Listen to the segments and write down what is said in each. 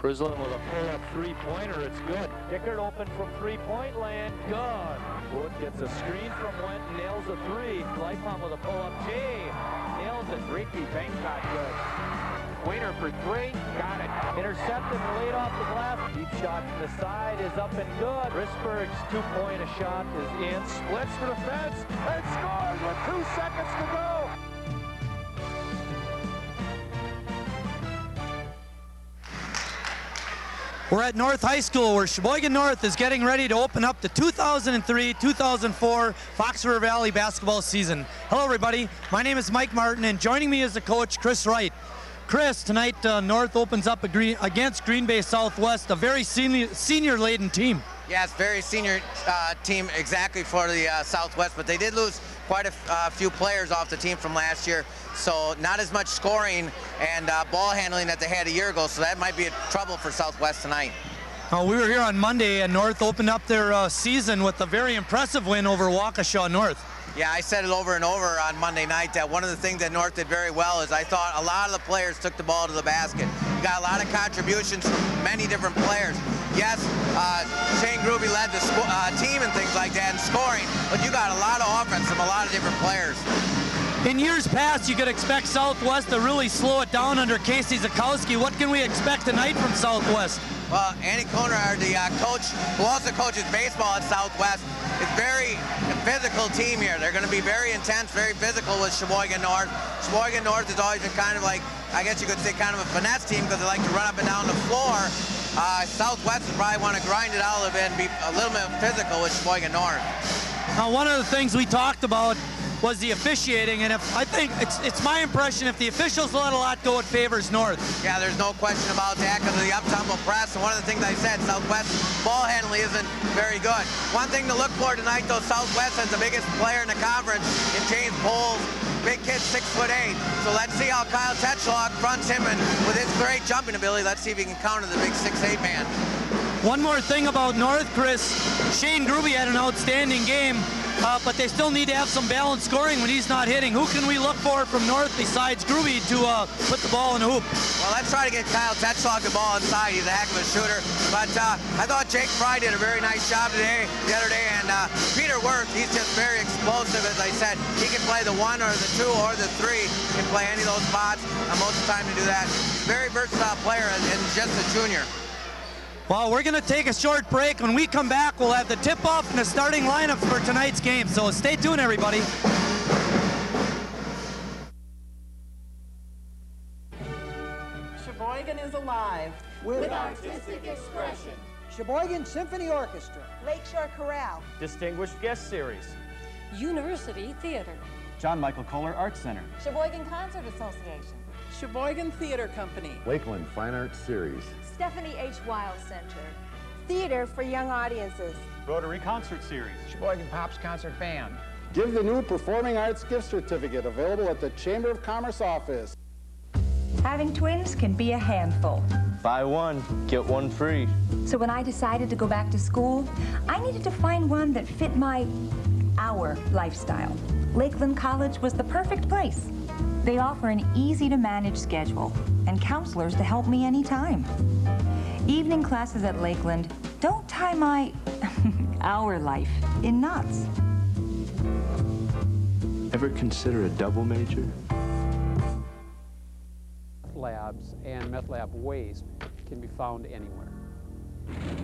Frizzlin with a pull-up three-pointer. It's good. Dickert open from three-point land. Good. Wood gets a screen from Went, nails a three. Lightpalm with a pull-up. J nails it. Ricky bank shot good. Wainer for three. Got it. Intercepted and laid off the glass. Deep shot from the side is up and good. Risberg's two-point a shot is in. Splits for the fence and scores with two seconds to go. We're at North High School where Sheboygan North is getting ready to open up the 2003-2004 Fox River Valley basketball season. Hello everybody, my name is Mike Martin and joining me is the coach Chris Wright. Chris, tonight uh, North opens up against Green Bay Southwest, a very senior, senior laden team. Yes, very senior uh, team exactly for the uh, Southwest, but they did lose quite a uh, few players off the team from last year, so not as much scoring and uh, ball handling that they had a year ago, so that might be a trouble for Southwest tonight. Uh, we were here on Monday, and North opened up their uh, season with a very impressive win over Waukesha North. Yeah, I said it over and over on Monday night that one of the things that North did very well is I thought a lot of the players took the ball to the basket. You got a lot of contributions from many different players. Yes, uh, Shane Gruby led the uh, team and things like that in scoring, but you got a lot of offense from a lot of different players. In years past, you could expect Southwest to really slow it down under Casey Zakowski. What can we expect tonight from Southwest? Well, Andy Conrad, the uh, coach who also coaches baseball at Southwest, is very physical team here. They're going to be very intense, very physical with Sheboygan North. Sheboygan North has always been kind of like, I guess you could say kind of a finesse team because they like to run up and down the floor. Uh, Southwest would probably want to grind it out a bit and be a little bit physical with Sheboygan North. Now, one of the things we talked about was the officiating, and if I think it's it's my impression if the officials let a lot go, it favors North. Yeah, there's no question about that because of the up-tempo press. And one of the things I said, Southwest ball handling isn't very good. One thing to look for tonight, though, Southwest has the biggest player in the conference in James Poles. Big kid, six foot eight. So let's see how Kyle Tetschlock fronts him, and with his great jumping ability, let's see if he can counter the big six eight man. One more thing about North, Chris. Shane Gruby had an outstanding game uh, but they still need to have some balanced scoring when he's not hitting. Who can we look for from North besides Gruby to uh, put the ball in the hoop? Well, let's try to get Kyle Tetschlock the ball inside. He's a heck of a shooter. But uh, I thought Jake Fry did a very nice job today, the other day. And uh, Peter Wirth, he's just very explosive, as I said. He can play the one or the two or the three. He can play any of those spots. Most of the time to do that. Very versatile player and just a junior. Well, we're going to take a short break. When we come back, we'll have the tip-off and the starting lineup for tonight's game. So stay tuned, everybody. Sheboygan is alive. With, with artistic expression. Sheboygan Symphony Orchestra. Lakeshore Chorale. Distinguished Guest Series. University Theater. John Michael Kohler Arts Center. Sheboygan Concert Association. Sheboygan Theater Company. Lakeland Fine Arts Series. Stephanie H. Weill Center. Theater for young audiences. Rotary Concert Series. Sheboygan Pops Concert Band. Give the new Performing Arts Gift Certificate available at the Chamber of Commerce office. Having twins can be a handful. Buy one, get one free. So when I decided to go back to school, I needed to find one that fit my, our lifestyle. Lakeland College was the perfect place. They offer an easy-to-manage schedule and counselors to help me anytime. Evening classes at Lakeland don't tie my, our life in knots. Ever consider a double major? Labs and meth lab waste can be found anywhere.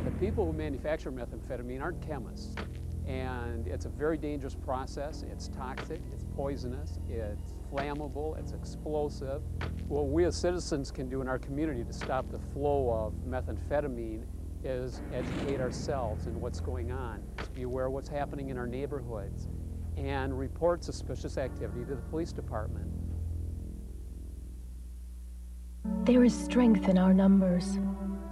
The people who manufacture methamphetamine aren't chemists and it's a very dangerous process. It's toxic, it's poisonous, it's flammable, it's explosive. What we as citizens can do in our community to stop the flow of methamphetamine is educate ourselves in what's going on, be aware of what's happening in our neighborhoods, and report suspicious activity to the police department. There is strength in our numbers.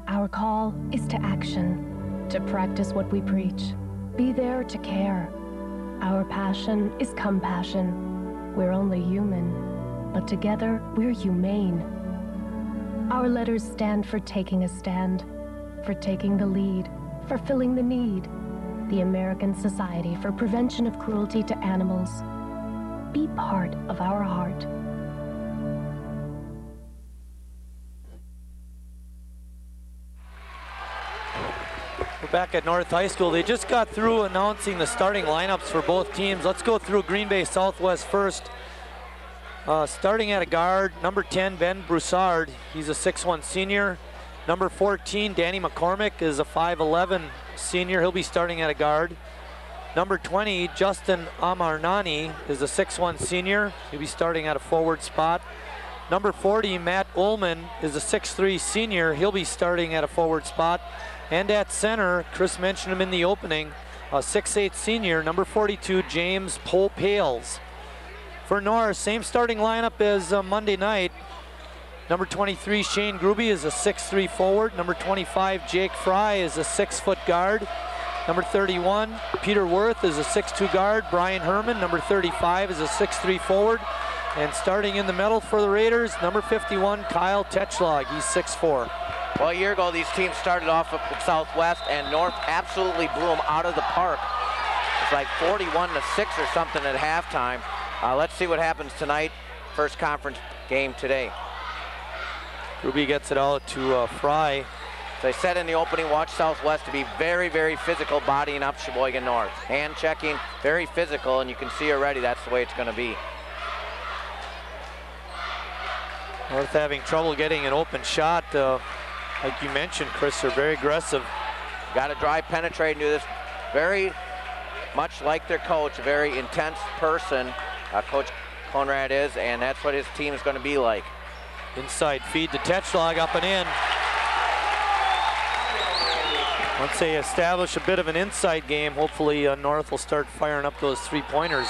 Our call is to action, to practice what we preach. Be there to care. Our passion is compassion. We're only human, but together we're humane. Our letters stand for taking a stand, for taking the lead, for filling the need. The American Society for Prevention of Cruelty to Animals. Be part of our heart. – back at North High School. They just got through announcing the starting lineups for both teams. Let's go through Green Bay Southwest first. Uh, starting at a guard, number 10, Ben Broussard. He's a 6'1 senior. Number 14, Danny McCormick, is a 5'11 senior. He'll be starting at a guard. Number 20, Justin Amarnani, is a 6'1 senior. He'll be starting at a forward spot. Number 40, Matt Ullman, is a 6'3 senior. He'll be starting at a forward spot. And at center, Chris mentioned him in the opening, a 6'8 senior, number 42, James Pole Pales. For Norris, same starting lineup as uh, Monday night. Number 23, Shane Gruby is a 6'3 forward. Number 25, Jake Fry is a six foot guard. Number 31, Peter Worth is a 6'2 guard. Brian Herman, number 35, is a 6'3 forward. And starting in the middle for the Raiders, number 51, Kyle Tetschlag. He's 6'4. Well, a year ago, these teams started off with Southwest, and North absolutely blew them out of the park. It's like 41 to 6 or something at halftime. Uh, let's see what happens tonight. First conference game today. Ruby gets it all to uh, Fry. As I said in the opening, watch Southwest to be very, very physical, bodying up Sheboygan North. Hand checking, very physical, and you can see already that's the way it's going to be. North having trouble getting an open shot. Uh, like you mentioned, Chris, they're very aggressive. Got to drive, penetrate, and do this very much like their coach, a very intense person, uh, Coach Conrad is, and that's what his team is going to be like. Inside feed to Tetschlag up and in. Once they establish a bit of an inside game, hopefully uh, North will start firing up those three-pointers.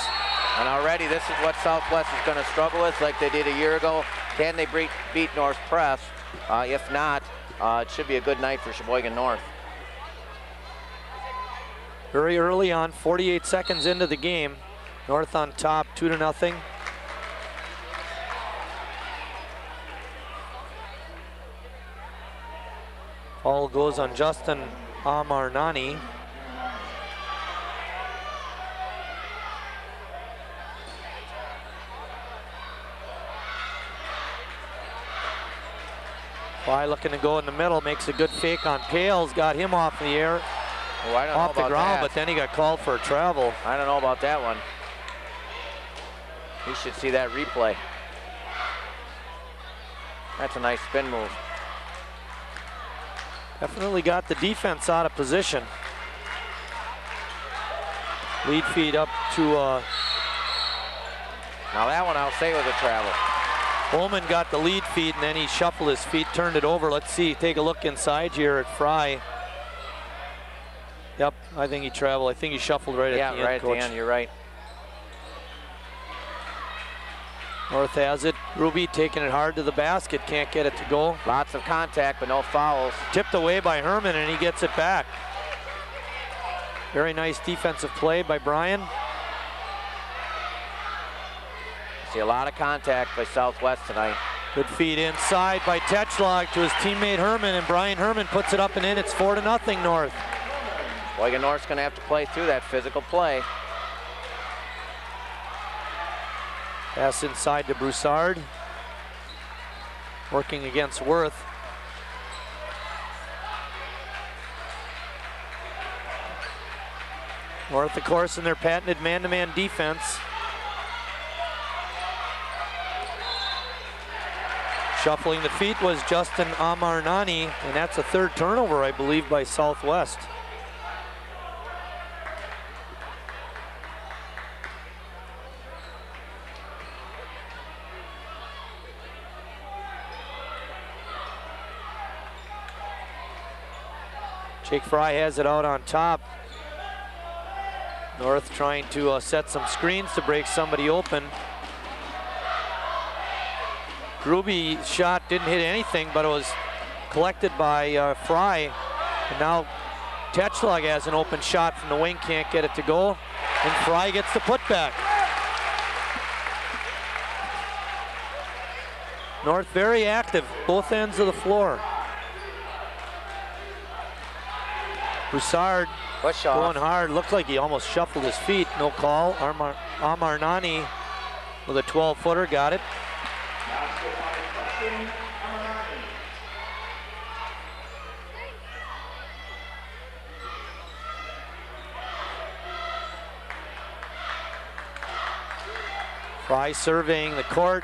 And already this is what Southwest is going to struggle with like they did a year ago. Can they beat, beat North Press? Uh, if not, uh, it should be a good night for Sheboygan North. Very early on, 48 seconds into the game. North on top, two to nothing. All goes on Justin Amarnani. Fry looking to go in the middle, makes a good fake on Pales, got him off the air, oh, off the ground, that. but then he got called for a travel. I don't know about that one. He should see that replay. That's a nice spin move. Definitely got the defense out of position. Lead feed up to. Uh, now that one I'll say was a travel. Ullman got the lead feed and then he shuffled his feet, turned it over. Let's see, take a look inside here at Fry. Yep, I think he traveled. I think he shuffled right yeah, at the right end, at the end, you're right. North has it. Ruby taking it hard to the basket, can't get it to go. Lots of contact, but no fouls. Tipped away by Herman, and he gets it back. Very nice defensive play by Brian. See a lot of contact by Southwest tonight. Good feed inside by Tetschlag to his teammate Herman, and Brian Herman puts it up and in. It's four to nothing North. Boygan North's gonna have to play through that physical play. Pass inside to Broussard. Working against Worth. North, of course, in their patented man-to-man -man defense. Shuffling the feet was Justin Amarnani, and that's a third turnover, I believe, by Southwest. Jake Fry has it out on top. North trying to uh, set some screens to break somebody open. Gruby shot didn't hit anything, but it was collected by uh, Fry. And now Tetschlag has an open shot from the wing, can't get it to go. And Fry gets the putback. North very active, both ends of the floor. Broussard going hard. Looked like he almost shuffled his feet. No call. Amar Amarnani with a 12-footer. Got it. By surveying the court.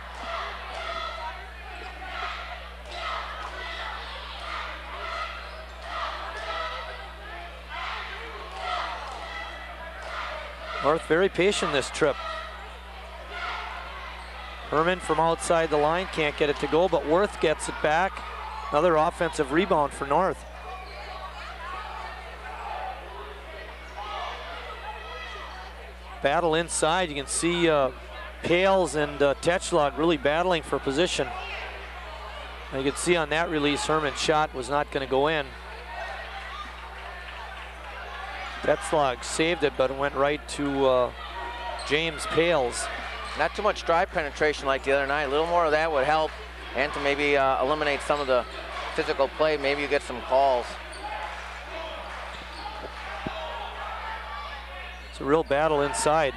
North very patient this trip. Herman from outside the line can't get it to go, but Worth gets it back. Another offensive rebound for North. Battle inside. You can see uh, Pales and uh, Tetschlag really battling for position. you can see on that release, Herman's shot was not going to go in. Tetschlag saved it, but it went right to uh, James Pales. Not too much drive penetration like the other night. A little more of that would help and to maybe uh, eliminate some of the physical play. Maybe you get some calls. It's a real battle inside.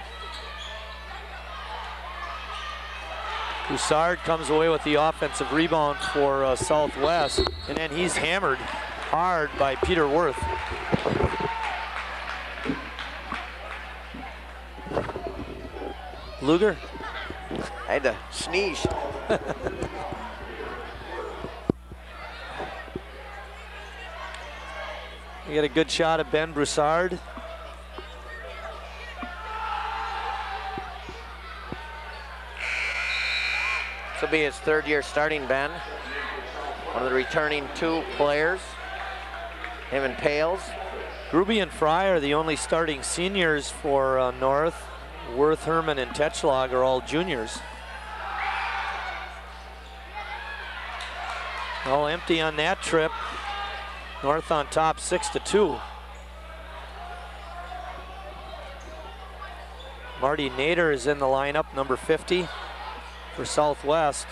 Broussard comes away with the offensive rebound for uh, Southwest, and then he's hammered hard by Peter Worth. Luger? I had to sneeze. we get a good shot of Ben Broussard. Will be his third year starting, Ben. One of the returning two players, him and Pales. Ruby and Fry are the only starting seniors for uh, North. Worth, Herman, and Tetschlag are all juniors. All empty on that trip. North on top, six to two. Marty Nader is in the lineup, number 50 for Southwest.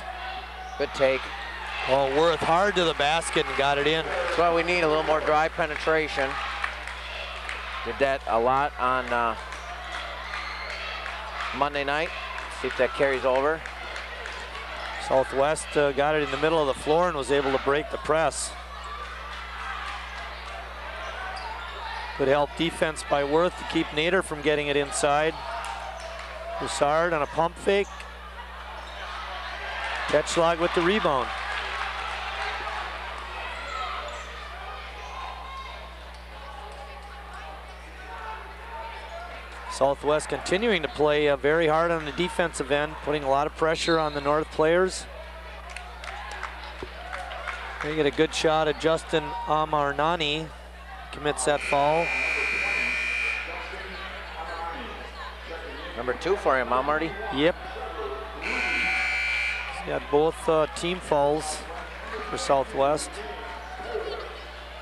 Good take. Oh, Worth hard to the basket and got it in. That's why we need a little more drive penetration. Did that a lot on uh, Monday night. See if that carries over. Southwest uh, got it in the middle of the floor and was able to break the press. Good help defense by Worth to keep Nader from getting it inside. Broussard on a pump fake. Tetschlag with the rebound. Southwest continuing to play uh, very hard on the defensive end, putting a lot of pressure on the North players. We get a good shot of Justin Amarnani, commits that foul. Number two for him, huh, Marty? Yep. Got both uh, team falls for Southwest.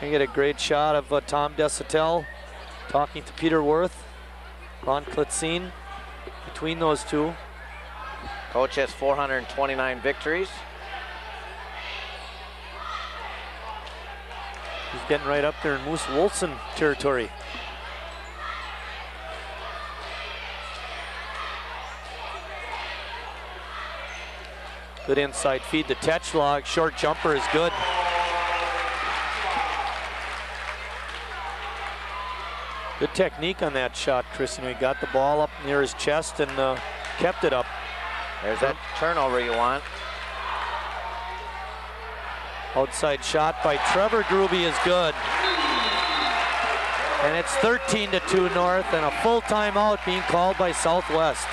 We get a great shot of uh, Tom Desatel talking to Peter Worth. Ron Klitzine between those two. Coach has 429 victories. He's getting right up there in Moose Wolfson territory. Good inside feed to Tetschlag. Short jumper is good. Good technique on that shot, Chris. And he got the ball up near his chest and uh, kept it up. There's that turnover you want. Outside shot by Trevor Gruby is good. And it's 13 to 2 North and a full timeout being called by Southwest.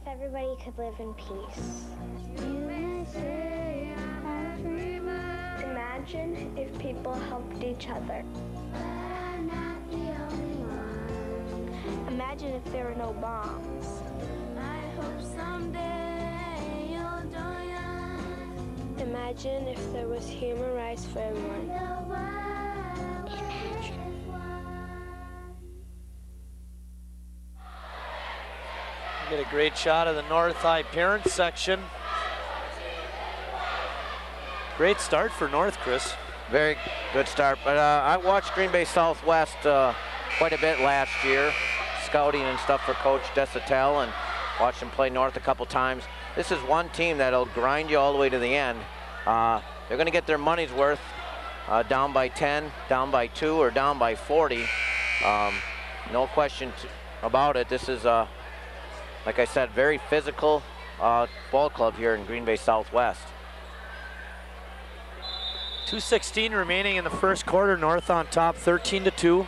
If everybody could live in peace. Imagine if people helped each other. Imagine if there were no bombs. Imagine if there was human rights for everyone. Get a great shot of the North High parent section. Great start for North, Chris. Very good start. But uh, I watched Green Bay Southwest uh, quite a bit last year, scouting and stuff for Coach Desatel, and watched him play North a couple times. This is one team that'll grind you all the way to the end. Uh, they're going to get their money's worth uh, down by 10, down by 2, or down by 40. Um, no question about it. This is, uh, like I said, very physical uh, ball club here in Green Bay Southwest. 2.16 remaining in the first quarter. North on top, 13 to 2.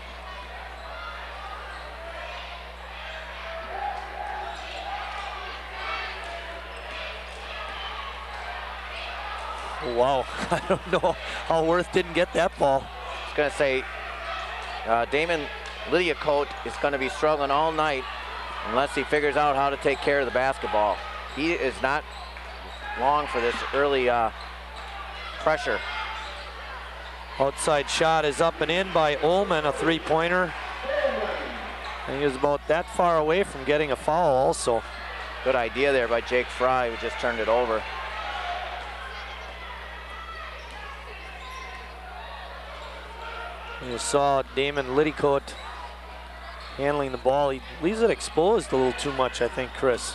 Wow, I don't know how Worth didn't get that ball. I was going to say, uh, Damon Liddycoat is going to be struggling all night unless he figures out how to take care of the basketball. He is not long for this early uh, pressure. Outside shot is up and in by Ullman, a three-pointer. He is about that far away from getting a foul also. Good idea there by Jake Fry, who just turned it over. You saw Damon Liddycoat handling the ball. He leaves it exposed a little too much, I think, Chris.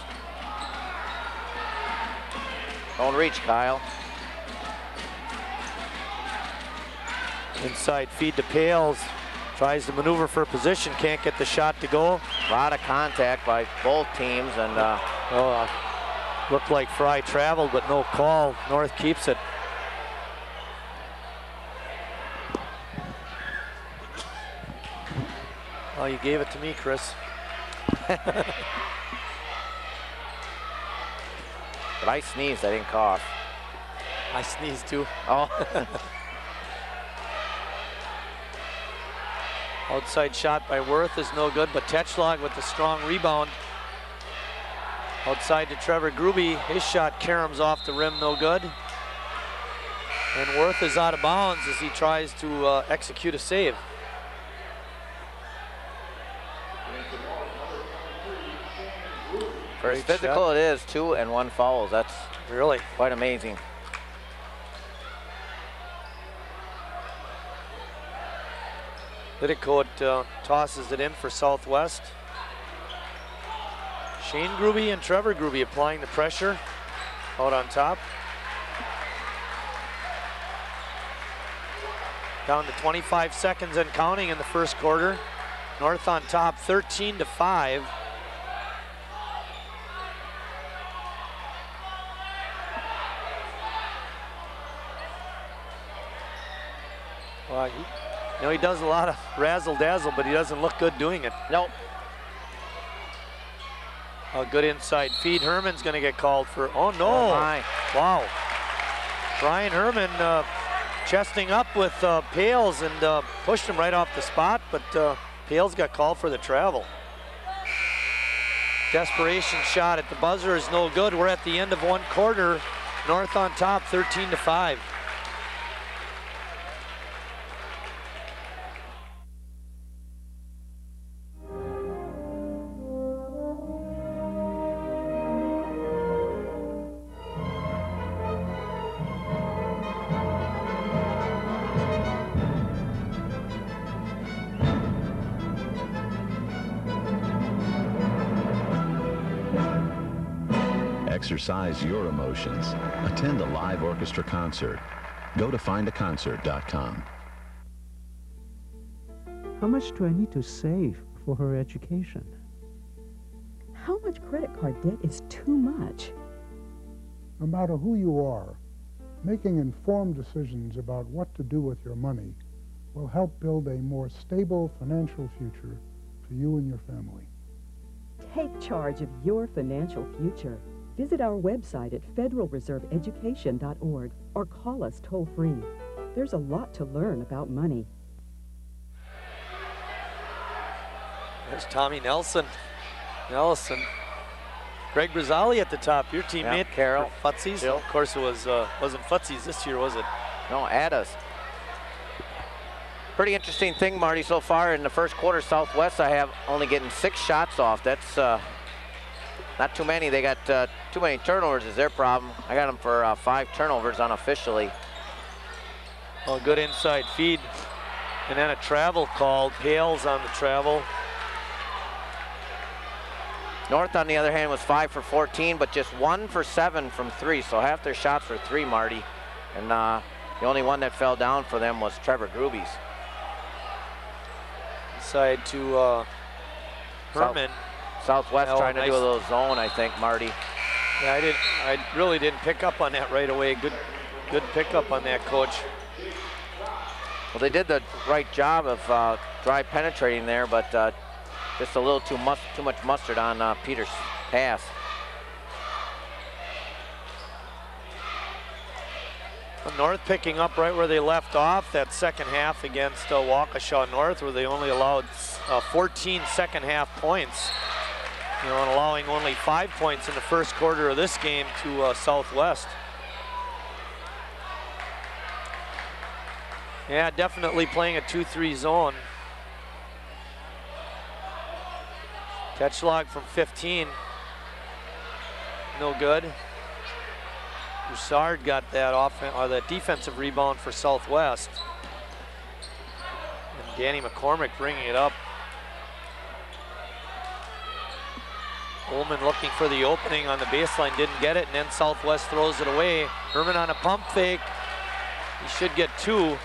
Don't reach, Kyle. Inside feed to Pales. Tries to maneuver for position, can't get the shot to go. A lot of contact by both teams, and uh, oh, uh, looked like Fry traveled, but no call. North keeps it. Oh, you gave it to me, Chris. but I sneezed, I didn't cough. I sneezed too. Oh. Outside shot by Worth is no good, but Tetschlag with the strong rebound. Outside to Trevor Gruby, his shot caroms off the rim, no good. And Worth is out of bounds as he tries to uh, execute a save. For as physical shot. it is, two and one fouls. That's really quite amazing. Liddycoat uh, tosses it in for Southwest. Shane Gruby and Trevor Gruby applying the pressure out on top. Down to 25 seconds and counting in the first quarter. North on top 13 to 5. Well, he, you know, he does a lot of razzle dazzle, but he doesn't look good doing it. Nope. A good inside feed. Herman's going to get called for. Oh no! Oh wow. Brian Herman uh, chesting up with uh, Pales and uh, pushed him right off the spot, but uh, Pales got called for the travel. Desperation shot at the buzzer is no good. We're at the end of one quarter. North on top, 13 to 5. Exercise your emotions. Attend a live orchestra concert. Go to findaconcert.com. How much do I need to save for her education? How much credit card debt is too much? No matter who you are, making informed decisions about what to do with your money will help build a more stable financial future for you and your family. Take charge of your financial future. Visit our website at federalreserveeducation.org or call us toll free. There's a lot to learn about money. There's Tommy Nelson. Nelson. Greg Brazali at the top, your teammate. Yeah, Carol. Futzies. Of course it was, uh, wasn't Futzies this year, was it? No, Addis. Pretty interesting thing, Marty, so far in the first quarter, Southwest, I have only getting six shots off. That's uh, not too many. They got uh, too many turnovers is their problem. I got them for uh, five turnovers unofficially. Well, good inside feed. And then a travel called. Pales on the travel. North, on the other hand, was five for 14, but just one for seven from three. So half their shots were three, Marty. And uh, The only one that fell down for them was Trevor Gruby's. Inside to uh, Herman. South, Southwest oh, trying nice. to do a little zone, I think, Marty. Yeah, I didn't. I really didn't pick up on that right away. Good, good pickup on that, coach. Well, they did the right job of uh, drive penetrating there, but uh, just a little too much, too much mustard on uh, Peter's pass. North picking up right where they left off that second half against uh, Waukesha North, where they only allowed uh, 14 second half points. You know, and allowing only five points in the first quarter of this game to uh, Southwest. Yeah, definitely playing a 2-3 zone. Tetschlag from 15. No good. Broussard got that off or that defensive rebound for Southwest. And Danny McCormick bringing it up. Ullman looking for the opening on the baseline, didn't get it, and then Southwest throws it away. Herman on a pump fake. He should get two.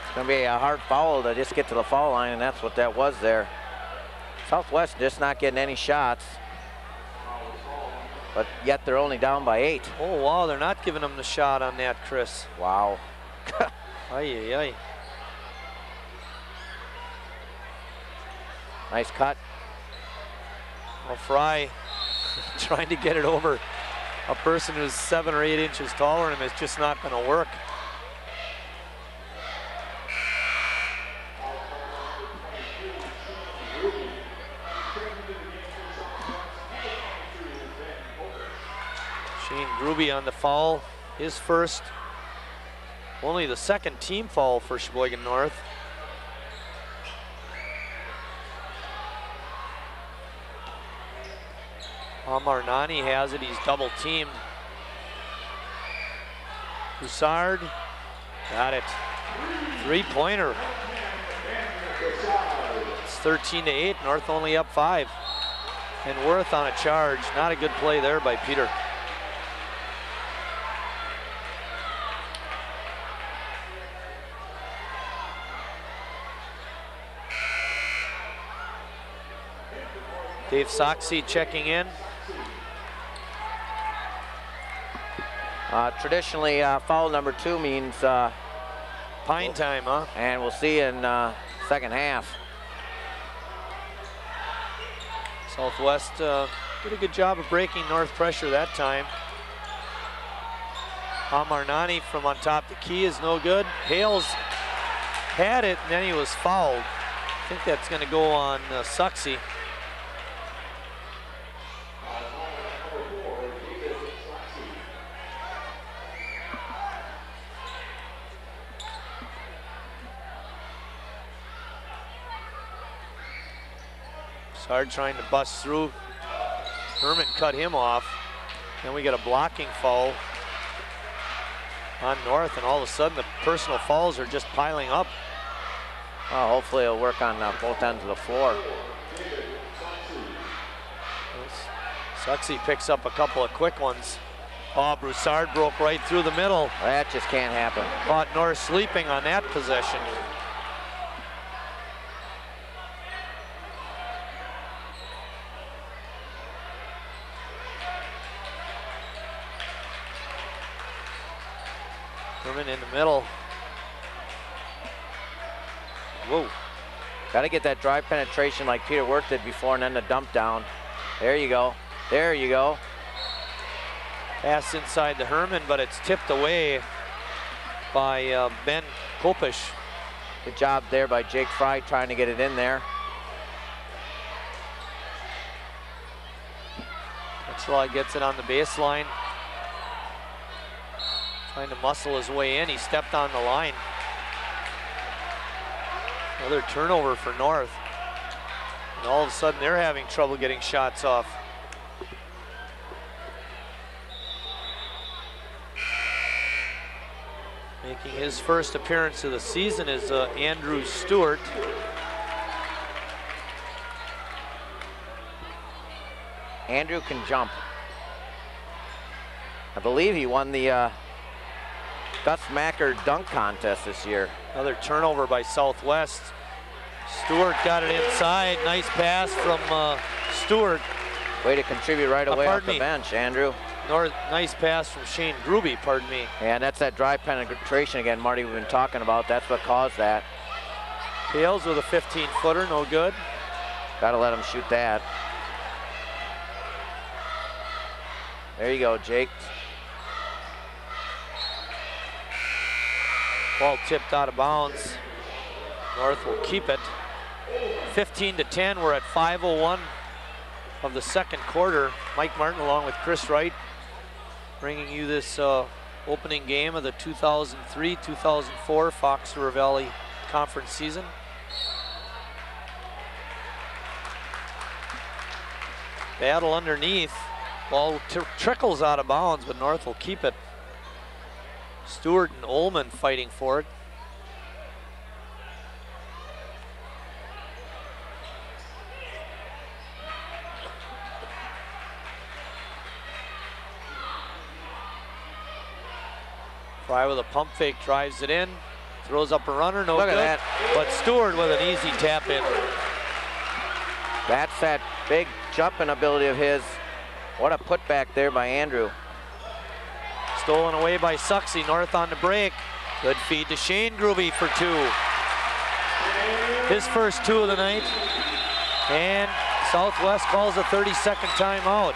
It's going to be a hard foul to just get to the foul line, and that's what that was there. Southwest just not getting any shots, but yet they're only down by eight. Oh, wow, they're not giving them the shot on that, Chris. Wow. Ay, ay, ay. Nice cut. Well, Fry trying to get it over a person who's seven or eight inches taller than him is just not going to work. Shane Gruby on the foul, his first. Only the second team foul for Sheboygan North. Amarnani has it, he's double teamed. Broussard, got it. Three pointer. It's 13 to 8, North only up five. And Worth on a charge. Not a good play there by Peter. Dave Soxy checking in. Uh, traditionally, uh, foul number two means uh, pine time, huh? And we'll see in uh, second half. Southwest uh, did a good job of breaking North pressure that time. Amarnani from on top the key is no good. Pales had it and then he was fouled. I think that's going to go on uh, Suxy. Sard trying to bust through. Herman cut him off. Then we get a blocking foul on North, and all of a sudden the personal fouls are just piling up. Well, hopefully it'll work on uh, both ends of the floor. Suxy picks up a couple of quick ones. Oh, Broussard broke right through the middle. That just can't happen. Caught North sleeping on that possession. Herman in the middle. Whoa. Got to get that drive penetration like Peter Worth did before and then the dump down. There you go. There you go. Pass inside the Herman, but it's tipped away by uh, Ben Kopish. Good job there by Jake Fry trying to get it in there. Petrilli gets it on the baseline. Trying to muscle his way in. He stepped on the line. Another turnover for North. And all of a sudden they're having trouble getting shots off. Making his first appearance of the season is uh, Andrew Stewart. Andrew can jump. I believe he won the uh, Gus Macker dunk contest this year. Another turnover by Southwest. Stewart got it inside. Nice pass from uh, Stewart. Way to contribute right Uh, away off the me. bench, Andrew. North, nice pass from Shane Gruby, pardon me. And that's that drive penetration again, Marty, we've been talking about. That's what caused that. Pales with a 15 footer, no good. Got to let him shoot that. There you go, Jake. Ball tipped out of bounds. North will keep it. 15 to 10. We're at 5:01 of the second quarter. Mike Martin along with Chris Wright bringing you this uh, opening game of the 2003-2004 Fox River Valley Conference season. Battle underneath. Ball trickles out of bounds, but North will keep it. Stewart and Ullman fighting for it. Fry with a pump fake drives it in, throws up a runner, no Look at that. But Stewart with an easy tap in. That's that big jumping ability of his. What a putback there by Andrew. Stolen away by Suxy, North on the break. Good feed to Shane Gruby for two. His first two of the night. And Southwest calls a 30-second timeout.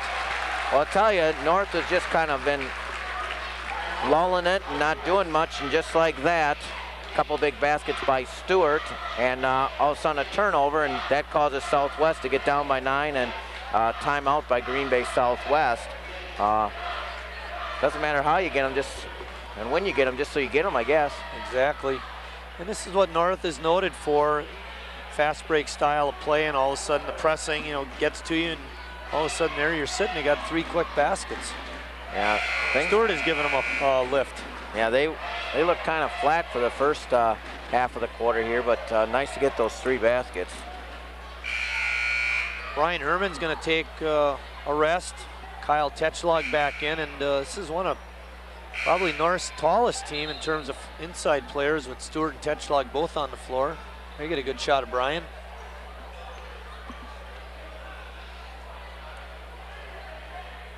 Well, I'll tell you, North has just kind of been lulling it and not doing much, and just like that, a couple big baskets by Stewart, and uh, all of a sudden a turnover, and that causes Southwest to get down by nine, and uh, timeout by Green Bay Southwest. Uh, doesn't matter how you get them, just and when you get them, just so you get them, I guess. Exactly. And this is what North is noted for. Fast break style of play, and all of a sudden the pressing, you know, gets to you, and all of a sudden there you're sitting, you got three quick baskets. Yeah, Stewart has given them a uh, lift. Yeah, they they look kind of flat for the first uh, half of the quarter here, but uh, nice to get those three baskets. Brian Herman's going to take uh, a rest. Kyle Tetchlog back in, and uh, this is one of probably North's tallest team in terms of inside players with Stewart and Tetchlog both on the floor. They get a good shot of Brian.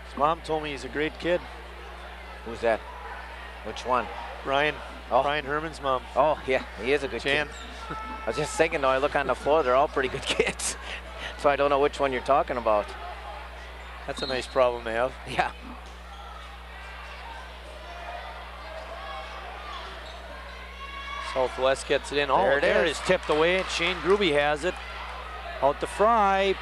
His mom told me he's a great kid. Who's that? Which one? Brian. Oh. Brian Herman's mom. Oh, yeah, he is a good Jan. kid. I was just thinking, though, I look on the floor, they're all pretty good kids. so I don't know which one you're talking about. That's a nice problem to have. Yeah. Southwest gets it in. Oh, There there it it is. is tipped away, and Shane Gruby has it. Out to Fry.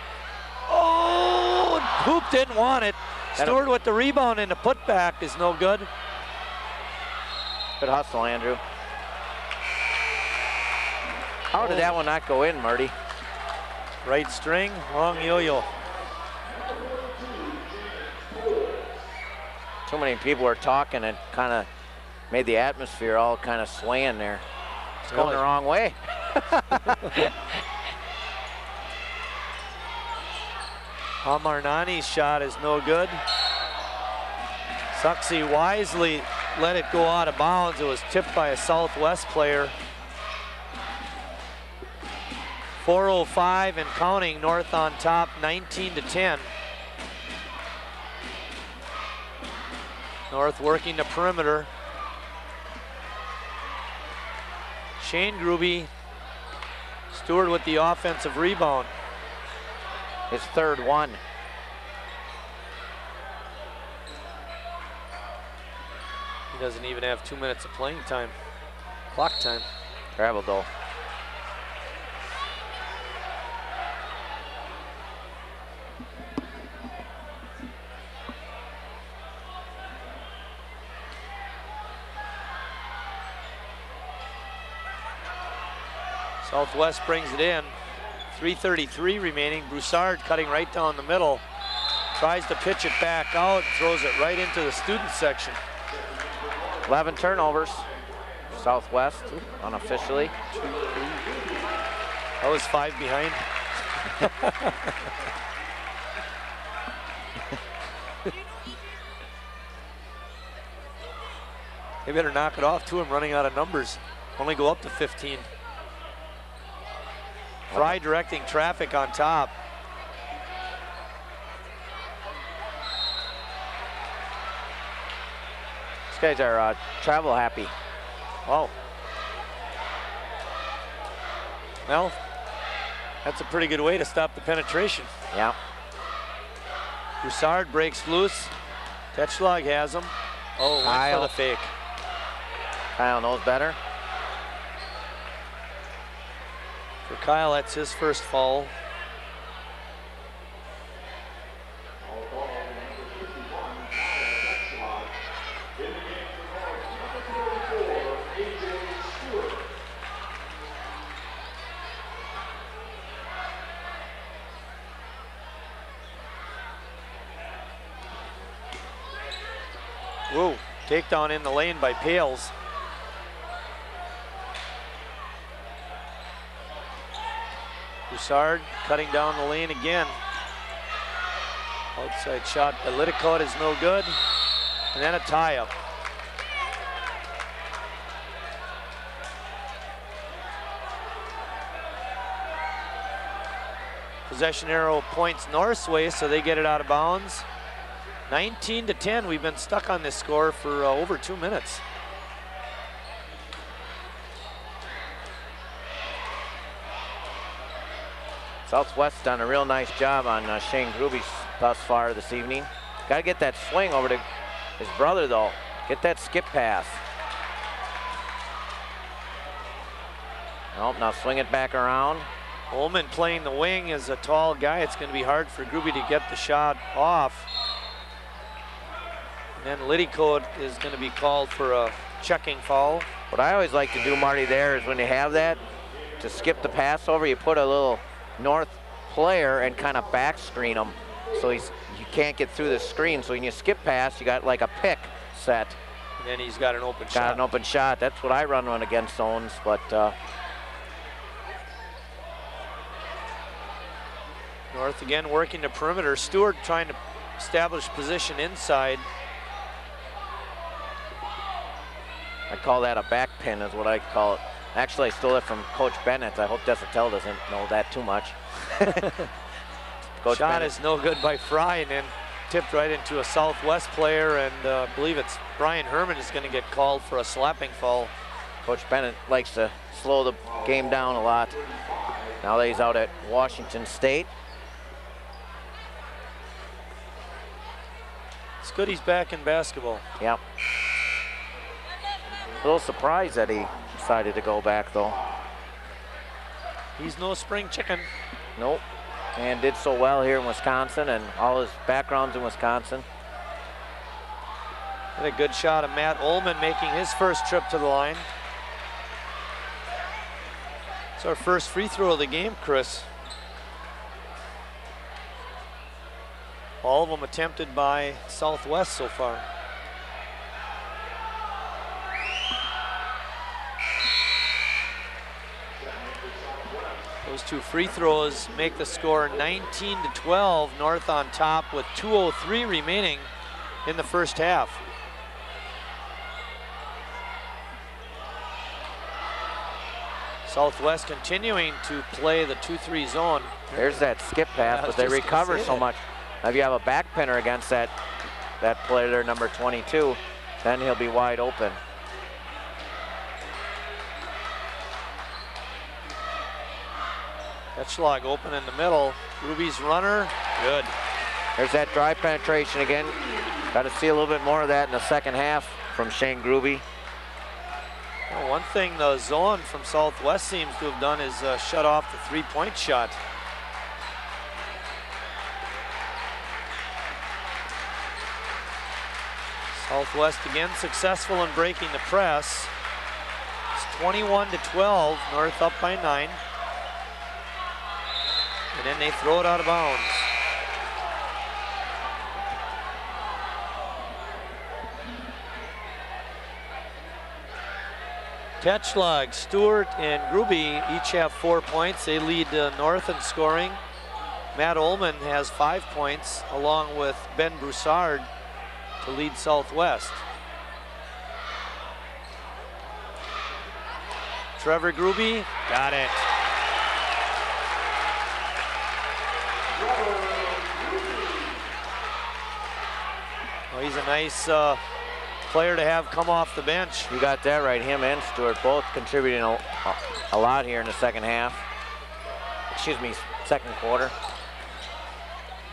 Oh, Hoop didn't want it. That'll- Stewart with the rebound and the putback is no good. Good hustle, Andrew. How did oh. that one not go in, Marty? Right string, long yo-yo. Too many people were talking and kind of made the atmosphere all kind of swaying there. It's going the wrong way. Amarnani's shot is no good. Suxy wisely let it go out of bounds. It was tipped by a Southwest player. 405 and counting, North on top, 19 to 10. North working the perimeter. Shane Gruby, Stewart with the offensive rebound. His third one. He doesn't even have two minutes of playing time. Clock time. Travel though. Southwest brings it in. 3.33 remaining. Broussard cutting right down the middle. Tries to pitch it back out, throws it right into the student section. 11 turnovers. Southwest unofficially. That was five behind. They better knock it off too. I'm running out of numbers. Only go up to 15. Fry directing traffic on top. These guys are uh, travel happy. Oh. Well, that's a pretty good way to stop the penetration. Yeah. Broussard breaks loose. Tetschlag has him. Oh, Kyle. for the fake. Kyle knows better. For Kyle, that's his first. Whoa, takedown in the lane by Pales. Broussard cutting down the lane again. Outside shot by is no good. And then a tie up. Possession arrow points North's way, so they get it out of bounds. 19 to 10. We've been stuck on this score for uh, over two minutes. Southwest done a real nice job on uh, Shane Gruby thus far this evening. Got to get that swing over to his brother though. Get that skip pass. Nope, now swing it back around. Ullman playing the wing is a tall guy. It's going to be hard for Gruby to get the shot off. And then Liddycoat is going to be called for a checking foul. What I always like to do, Marty, there is when you have that, to skip the pass over, you put a little north player and kind of back screen him so he's you can't get through the screen. So when you skip pass, you got like a pick set. And then he's got an open Got shot. an open shot. That's what I run on against zones, but uh, North again working the perimeter. Stewart trying to establish position inside. I call that a back pin is what I call it. Actually, I stole it from Coach Bennett. I hope Desatel doesn't know that too much. Coach Shot Bennett. is no good by Fry and then tipped right into a Southwest player and uh, I believe it's Brian Herman is going to get called for a slapping foul. Coach Bennett likes to slow the game down a lot. Now that he's out at Washington State. It's good he's back in basketball. Yep. A little surprised that he decided to go back though. He's no spring chicken. Nope. And did so well here in Wisconsin and all his backgrounds in Wisconsin. Had a good shot of Matt Ullman making his first trip to the line. It's our first free throw of the game, Chris. All of them attempted by Southwest so far. Those two free throws make the score 19 to 12. North on top with 2.03 remaining in the first half. Southwest continuing to play the 2-3 zone. There's that skip pass, but they recover so much. Now if you have a back pinner against that, that player, number 22, then he'll be wide open. Tetschlag open in the middle. Gruby's runner, good. There's that drive penetration again. Got to see a little bit more of that in the second half from Shane Gruby. Well, one thing the zone from Southwest seems to have done is uh, shut off the three-point shot. Southwest again successful in breaking the press. It's 21 to 12, North up by nine. And then they throw it out of bounds. Tetschlag, Stewart, and Gruby each have four points. They lead uh, North in scoring. Matt Ullman has five points, along with Ben Broussard to lead Southwest. Trevor Gruby, got it. He's a nice uh, player to have come off the bench. You got that right. Him and Stewart both contributing a, a lot here in the second half. Excuse me, second quarter.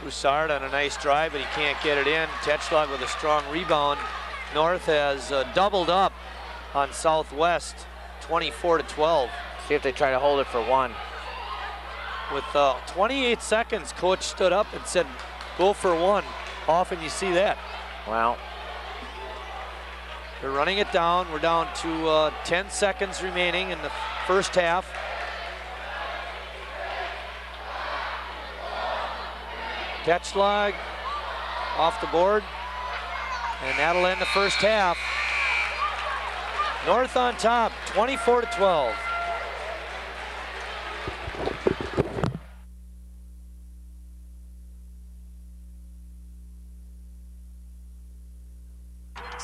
Broussard on a nice drive, but he can't get it in. Tetschlag with a strong rebound. North has uh, doubled up on Southwest, 24 to 12. See if they try to hold it for one. With uh, 28 seconds, coach stood up and said, go for one. Often you see that. Well, they're running it down. We're down to uh, 10 seconds remaining in the first half. Catch Tetschlag off the board. And that'll end the first half. North on top, 24 to 12.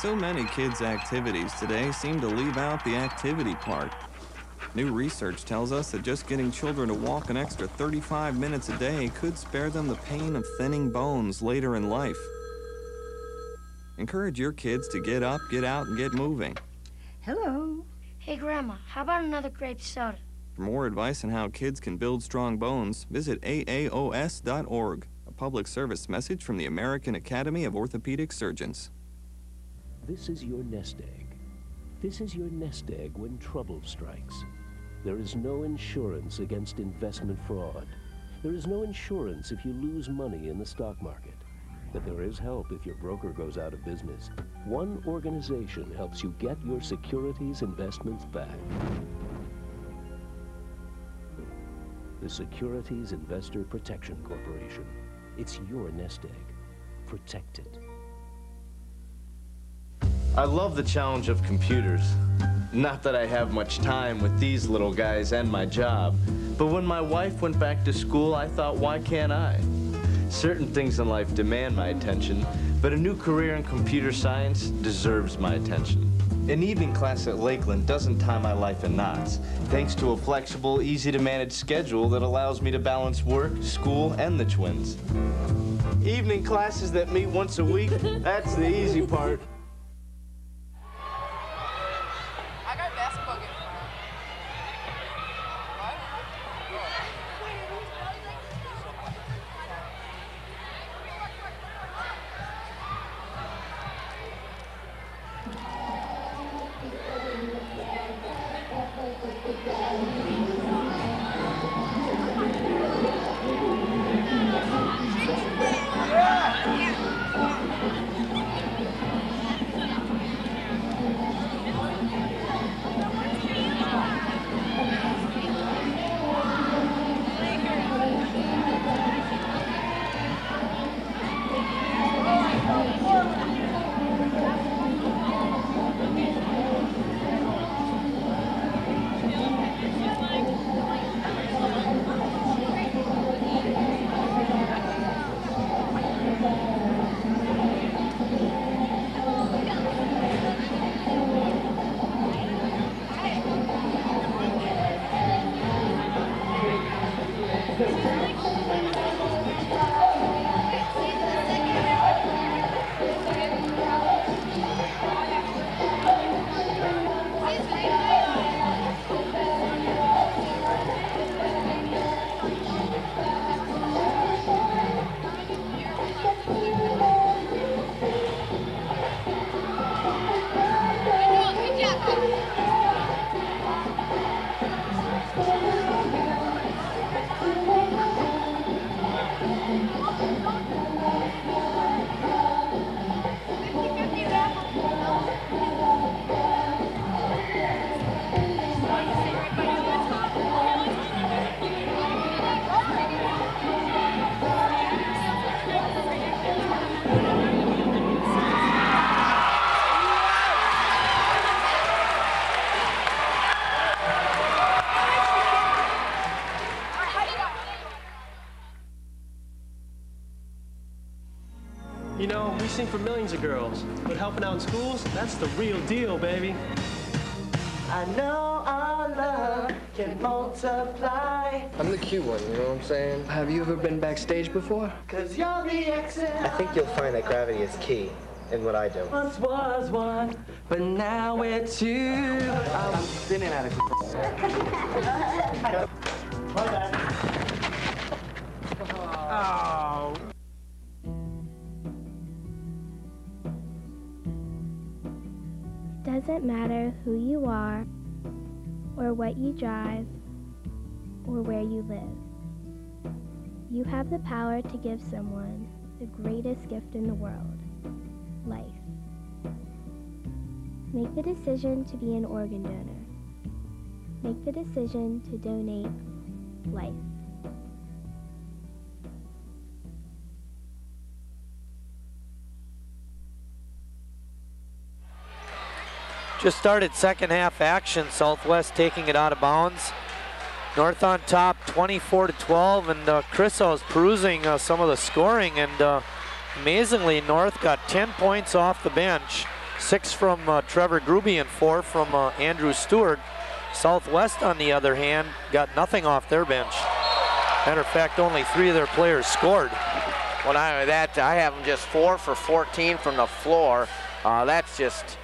So many kids' activities today seem to leave out the activity part. New research tells us that just getting children to walk an extra 35 minutes a day could spare them the pain of thinning bones later in life. Encourage your kids to get up, get out, and get moving. Hello. Hey, Grandma, how about another grape soda? For more advice on how kids can build strong bones, visit aaos.org, a public service message from the American Academy of Orthopedic Surgeons. This is your nest egg. This is your nest egg when trouble strikes. There is no insurance against investment fraud. There is no insurance if you lose money in the stock market. But there is help if your broker goes out of business. One organization helps you get your securities investments back. The Securities Investor Protection Corporation. It's your nest egg. Protect it. I love the challenge of computers. Not that I have much time with these little guys and my job, but when my wife went back to school, I thought, why can't I? Certain things in life demand my attention, but a new career in computer science deserves my attention. An evening class at Lakeland doesn't tie my life in knots, thanks to a flexible, easy-to-manage schedule that allows me to balance work, school, and the twins. Evening classes that meet once a week, that's the easy part. Sing for millions of girls, but helping out in schools, that's the real deal, baby. I know all our love can multiply. I'm the cute one, you know what I'm saying? Have you ever been backstage before? Cause you're the exit. I think you'll find that gravity is key in what I do. Once was one, but now we're two. I'm spinning out of Oh. Doesn't matter who you are, or what you drive, or where you live. You have the power to give someone the greatest gift in the world life. Make the decision to be an organ donor. Make the decision to donate life. Just started second half action. Southwest taking it out of bounds. North on top, 24 to 12, and uh, Chris was perusing uh, some of the scoring, and uh, amazingly, North got 10 points off the bench, six from uh, Trevor Gruby and four from uh, Andrew Stewart. Southwest, on the other hand, got nothing off their bench. Matter of fact, only three of their players scored. Well, not only that, I have them just four for 14 from the floor. Uh, that's just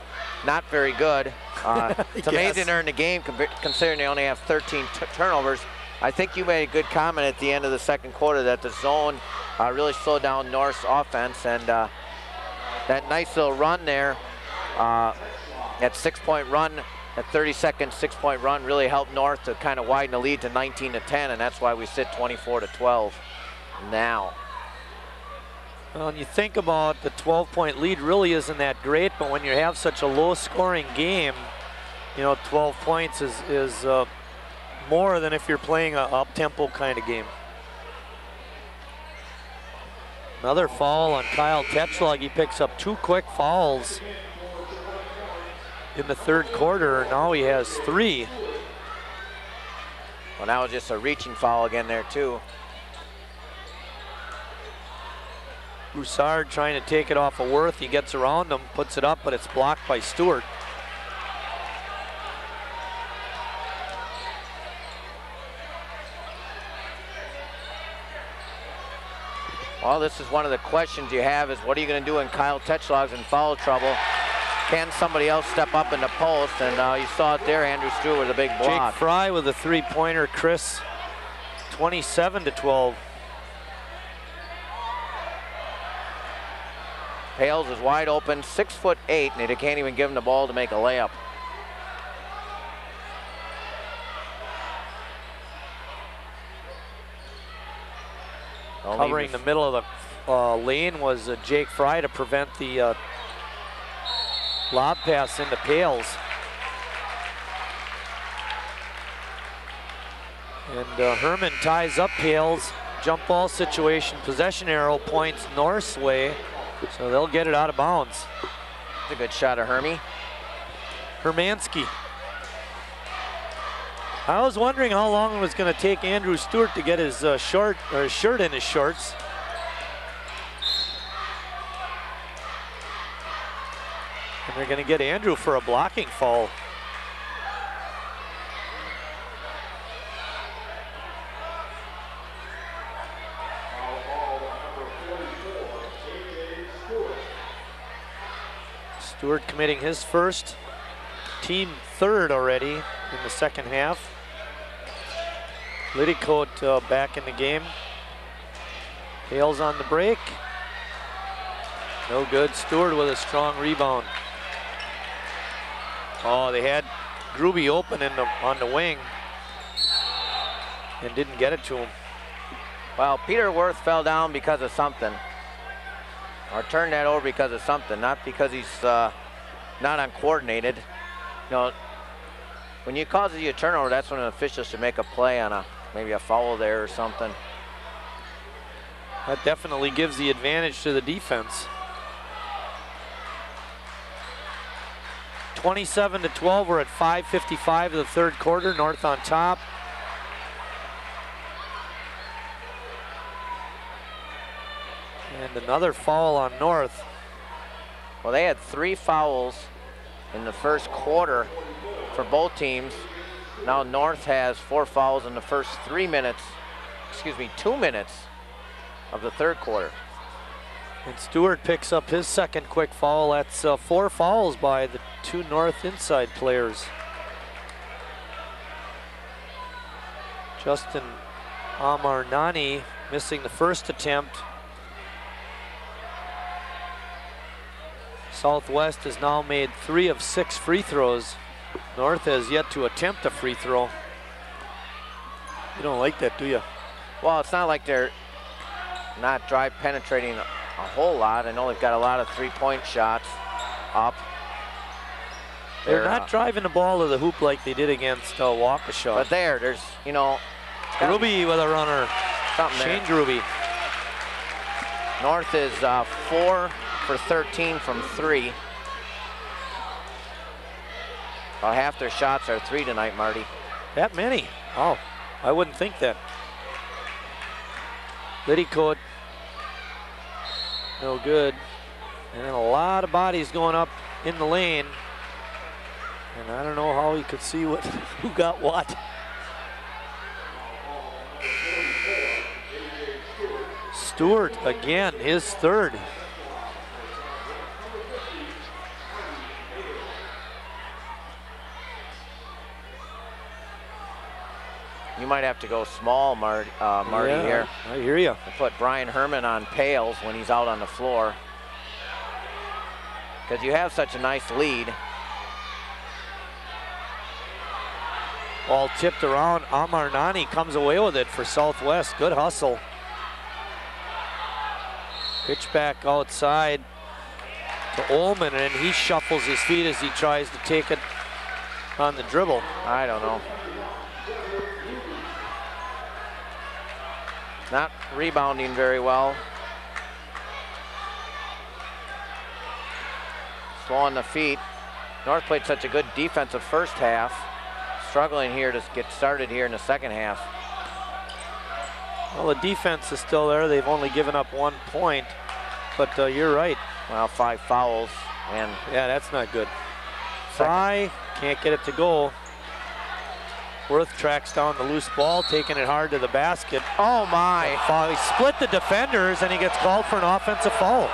not very good. Uh, it's amazing they're in the game considering they only have 13 t- turnovers. I think you made a good comment at the end of the second quarter that the zone uh, really slowed down North's offense, and uh, that nice little run there, uh, that six-point run, that 30-second six-point run really helped North to kind of widen the lead to 19 to 10, and that's why we sit 24 to 12 now. Well, and you think about the 12-point lead really isn't that great, but when you have such a low-scoring game, you know, 12 points is is uh, more than if you're playing a up-tempo kind of game. Another foul on Kyle Tetschlag. He picks up two quick fouls in the third quarter. Now he has three. Well, now just a reaching foul again there too. Broussard trying to take it off of Worth. He gets around him, puts it up, but it's blocked by Stewart. Well, this is one of the questions you have is what are you going to do when Kyle Tetschlag's in foul trouble? Can somebody else step up in the post? And uh, you saw it there, Andrew Stewart with a big block. Jake Fry with a three-pointer. Chris, 27 to 12. Pales is wide open, six foot eight, and they can't even give him the ball to make a layup. Covering the- middle of the uh, lane was uh, Jake Fry to prevent the uh, lob pass into Pales. And uh, Herman ties up Pales. Jump ball situation, possession arrow points North's way, so they'll get it out of bounds. It's a good shot of Hermie. Hermansky. I was wondering how long it was going to take Andrew Stewart to get his uh, short or his shirt in his shorts. And they're going to get Andrew for a blocking foul. Stewart committing his first, team third already in the second half. Liddycoat uh, back in the game. Hales on the break. No good. Stewart with a strong rebound. Oh, they had Gruby open in the, on the wing and didn't get it to him. Well, Peter Worth fell down because of something. Or turn that over because of something, not because he's uh, not uncoordinated. You know, when you cause a turnover, that's when an official should make a play on a maybe a foul there or something. That definitely gives the advantage to the defense. 27 to 12, we're at 5.55 of the third quarter, North on top. And another foul on North. Well, they had three fouls in the first quarter for both teams. Now North has four fouls in the first three minutes, excuse me, two minutes of the third quarter. And Stewart picks up his second quick foul. That's uh, four fouls by the two North inside players. Justin Amarnani missing the first attempt. Southwest has now made three of six free throws. North has yet to attempt a free throw. You don't like that, do you? Well, it's not like they're not drive penetrating a whole lot. I know they've got a lot of three-point shots up. They're, They're, not uh, driving the ball to the hoop like they did against uh, Waukesha. But there, there's, you know, Gruby with a runner. something there. Shane Gruby. North is uh, four for 13 from three. About half their shots are three tonight, Marty. That many? Oh, I wouldn't think that. Liddycoat. No good. And then a lot of bodies going up in the lane. And I don't know how he could see what who got what. Stewart again, his third. You might have to go small, Mar uh, Marty, Yeah, here. I hear you. Put Brian Herman on Pales when he's out on the floor. Because you have such a nice lead. Ball tipped around. Amarnani comes away with it for Southwest. Good hustle. Pitch back outside to Ullman, and he shuffles his feet as he tries to take it on the dribble. I don't know. Not rebounding very well. Slow on the feet. North played such a good defensive first half. Struggling here to get started here in the second half. Well, the defense is still there. They've only given up one point, but uh, you're right. Well, five fouls, and yeah, that's not good. Fry can't get it to go. Worth tracks down the loose ball, taking it hard to the basket. Oh my! He split the defenders, and he gets called for an offensive foul.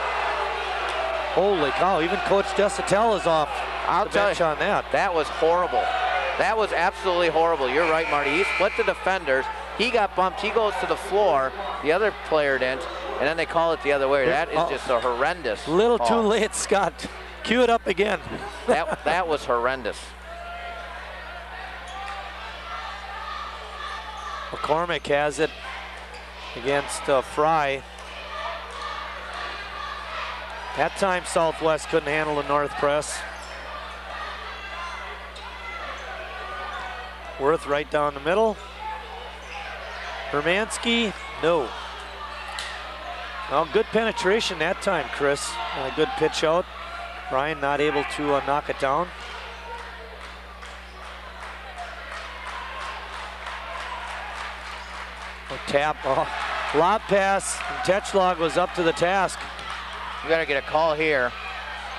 Holy cow! Even Coach Desatel is off I'll the bench you, on that. That was horrible. That was absolutely horrible. You're right, Marty. He split the defenders. He got bumped. He goes to the floor. The other player didn't, and then they call it the other way. That is Oh. just a horrendous. Little too call. late, Scott. Cue it up again. that that was horrendous. McCormick has it against uh, Fry. That time Southwest couldn't handle the North press. Worth right down the middle. Hermansky, no. Well, good penetration that time, Chris. And a good pitch out. Brian not able to uh, knock it down. A tap, oh, lob pass. and Tetschlag was up to the task. You got to get a call here.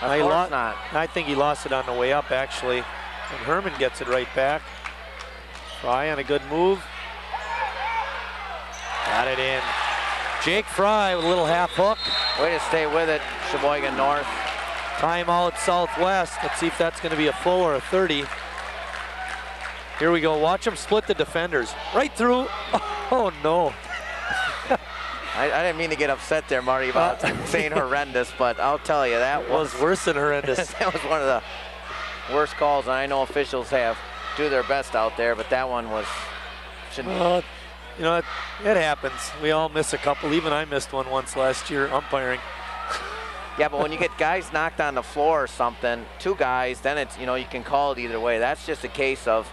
Of I course lo- not. I think he lost it on the way up, actually. And Herman gets it right back. Fry on a good move. Got it in. Jake Fry with a little half hook. Way to stay with it, Sheboygan North. Timeout Southwest. Let's see if that's going to be a full or a 30. Here we go. Watch them split the defenders. Right through. Oh, no. I, I didn't mean to get upset there, Marty, about uh, saying horrendous, but I'll tell you, that was was, worse than horrendous. that was one of the worst calls, and I know officials have do their best out there, but that one was shouldn't. Well, you know, it, it happens. We all miss a couple. Even I missed one once last year umpiring. Yeah, but when you get guys knocked on the floor or something, two guys, then it's, you know, you can call it either way. That's just a case of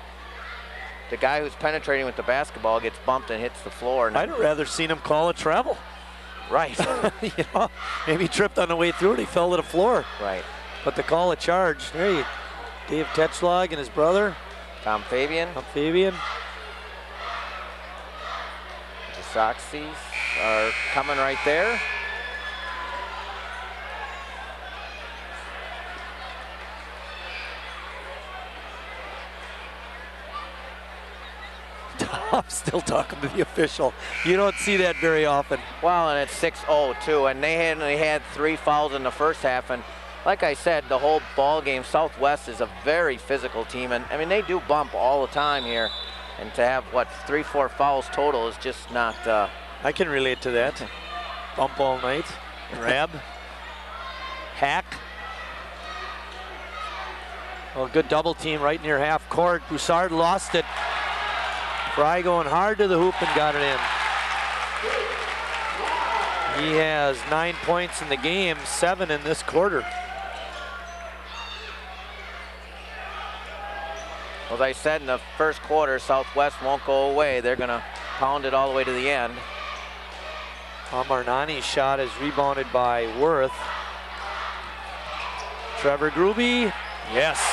the guy who's penetrating with the basketball gets bumped and hits the floor. I'd rather seen him call a travel. Right. you know, maybe he tripped on the way through and he fell to the floor. Right. But to call a charge, there you, Dave Tetschlag and his brother. Tom Fabian. Tom Fabian. The Soxies are coming right there. I'm still talking to the official. You don't see that very often. Well, and it's 6-0 too, and they had only had three fouls in the first half, and like I said, the whole ball game, Southwest is a very physical team, and I mean they do bump all the time here, and to have what three, four fouls total is just not. Uh, I can relate to that. Bump all night, grab, hack. Well, good double team right near half court. Broussard lost it. Fry going hard to the hoop and got it in. He has nine points in the game, seven in this quarter. As I said in the first quarter, Southwest won't go away. They're going to pound it all the way to the end. Amarnani's shot is rebounded by Worth. Trevor Gruby, yes.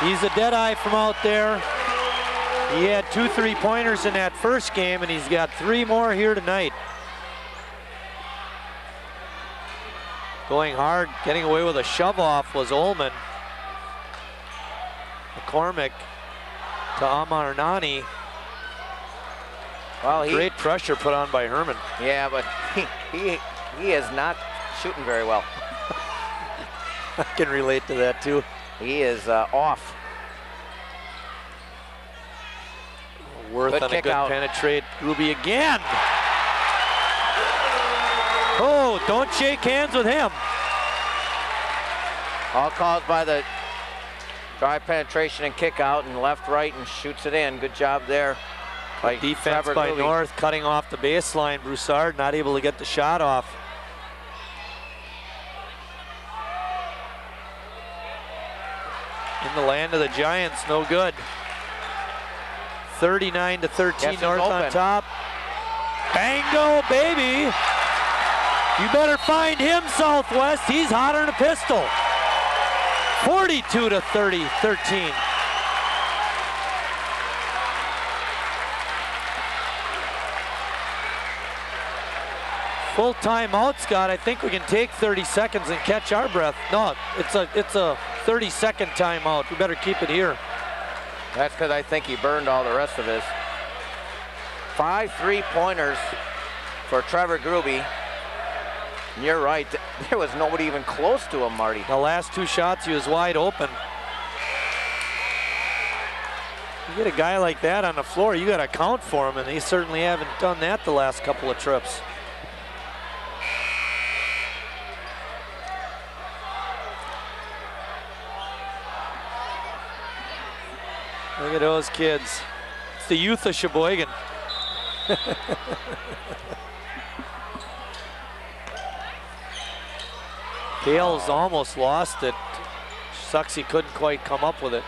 He's a dead eye from out there. He had two three-pointers in that first game, and he's got three more here tonight. Going hard, getting away with a shove off was Ullman. McCormick to Amarnani. Well, he, Great pressure put on by Herman. Yeah, but he, he, he is not shooting very well. I can relate to that too. He is uh, off. Worth Good on a kick good out. penetrate. Gruby again. Oh, don't shake hands with him. All caused by the drive penetration and kick out and left, right, and shoots it in. Good job there. By Defense Trevor by Gruby. North cutting off the baseline. Broussard not able to get the shot off. In the land of the Giants, no good. 39 to 13, Guess North on top. Bango, baby. You better find him, Southwest. He's hotter than a pistol. 42 to 30, 13. Full timeout, Scott. I think we can take 30 seconds and catch our breath. No, it's a it's a 30 second timeout. We better keep it here. That's because I think he burned all the rest of his. Five three-pointers for Trevor Gruby. And You're right. There was nobody even close to him, Marty. The last two shots, he was wide open. You get a guy like that on the floor, you got to account for him, and they certainly haven't done that the last couple of trips. At those kids. It's the youth of Sheboygan. Gales almost lost it. Sucks he couldn't quite come up with it.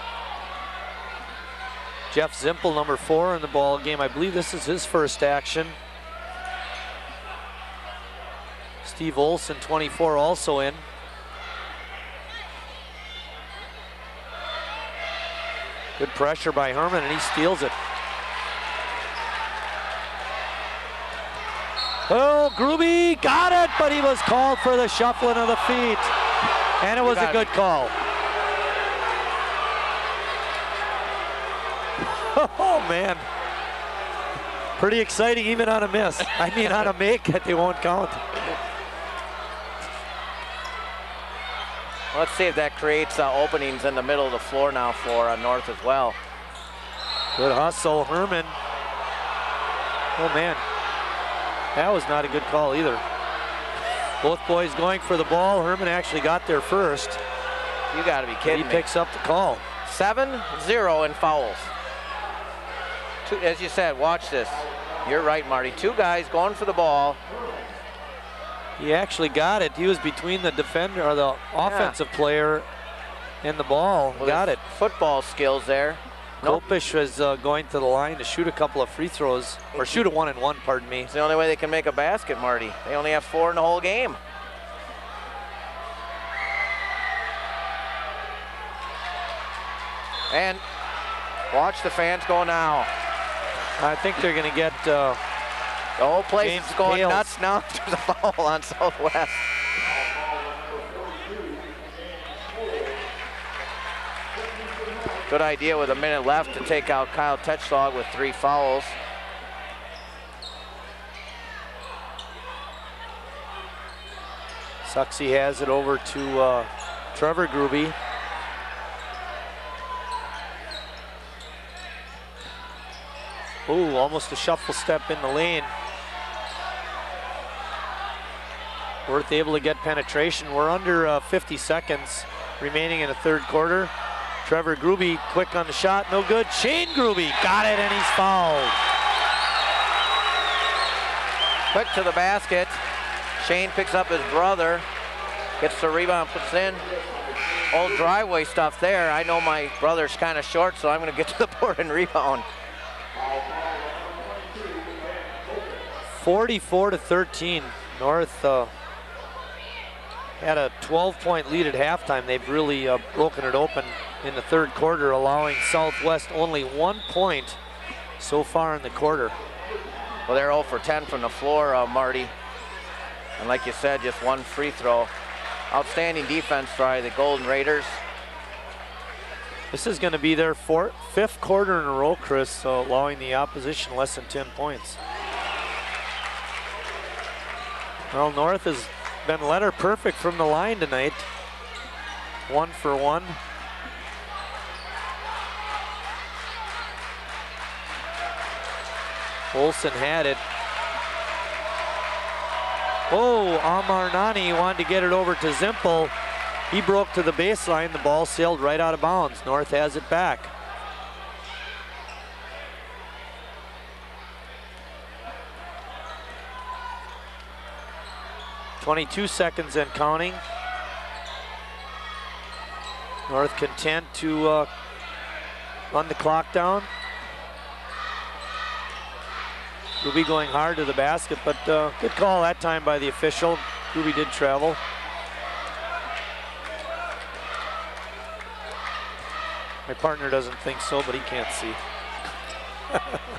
Jeff Zimple, number four in the ball game. I believe this is his first action. Steve Olson, 24, also in. Good pressure by Herman, and he steals it. Oh, Gruby got it, but he was called for the shuffling of the feet. And it was a good call. Oh, man. Pretty exciting even on a miss. I mean, on a make it, they won't count. Let's see if that creates uh, openings in the middle of the floor now for uh, North as well. Good hustle, Herman. Oh, man. That was not a good call either. Both boys going for the ball. Herman actually got there first. You got to be He kidding me. picks up the call. 7-0 in fouls. Two, as you said, watch this. You're right, Marty. Two guys going for the ball. He actually got it. He was between the defender or the offensive player and the ball. Well, got it. Football skills there. Nope. Kopish was uh, going to the line to shoot a couple of free throws, or shoot a one and one, pardon me. It's the only way they can make a basket, Marty. They only have four in the whole game. And watch the fans go now. I think they're going to get uh, The whole place James is going Bales. nuts now. There's a foul on Southwest. Good idea with a minute left to take out Kyle Tetschlag with three fouls. Suxy has it over to uh, Trevor Gruby. Ooh, almost a shuffle step in the lane. Worth able to get penetration. We're under uh, 50 seconds remaining in the third quarter. Trevor Gruby quick on the shot, no good. Shane Gruby got it and he's fouled. Quick to the basket. Shane picks up his brother, gets the rebound, puts in. Old driveway stuff there. I know my brother's kind of short, so I'm going to get to the board and rebound. 44 to 13. North uh, had a 12 point lead at halftime. They've really uh, broken it open in the third quarter, allowing Southwest only one point so far in the quarter. Well, they're 0 for 10 from the floor, uh, Marty. And like you said, just one free throw. Outstanding defense by the Golden Raiders. This is going to be their fourth, fifth quarter in a row, Chris, so allowing the opposition less than 10 points. Well, North has been letter perfect from the line tonight. One for one. Olson had it. Oh, Amarnani wanted to get it over to Zimpel. He broke to the baseline. The ball sailed right out of bounds. North has it back. Twenty-two seconds and counting. North content to uh, run the clock down. Gruby going hard to the basket, but uh, good call that time by the official. Gruby did travel. My partner doesn't think so, but he can't see.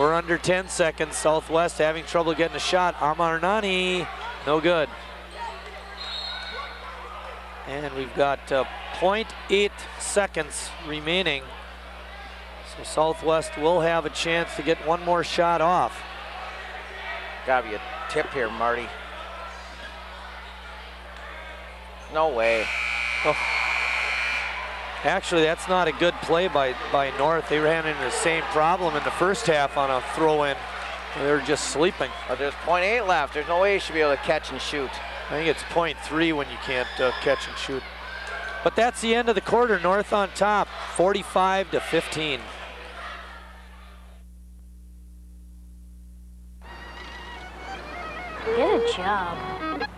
We're under 10 seconds. Southwest having trouble getting a shot. Amarnani, no good. And we've got uh, 0.8 seconds remaining. So Southwest will have a chance to get one more shot off. Gotta be a tip here, Marty. No way. Oh. Actually, that's not a good play by, by North. They ran into the same problem in the first half on a throw-in. They were just sleeping. But there's 0.8 left. There's no way you should be able to catch and shoot. I think it's 0.3 when you can't uh, catch and shoot. But that's the end of the quarter. North on top, 45 to 15. Get a job.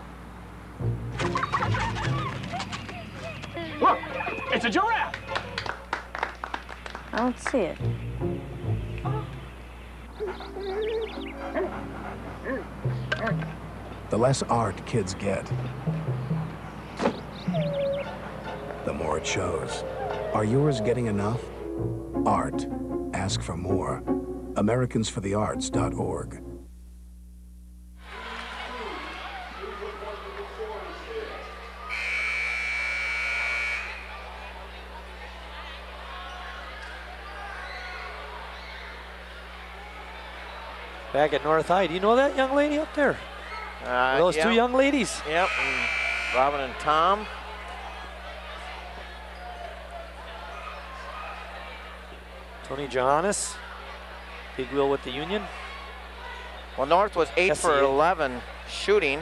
Look, it's a giraffe. I don't see it. The less art kids get, the more it shows. Are yours getting enough? Art. Ask for more. AmericansForTheArts.org. Back at North High. Do you know that young lady up there? Uh, Those yeah. two young ladies. Yep, and Robin and Tom. Tony Johannes, big wheel with the Union. Well, North was 8 for 11 shooting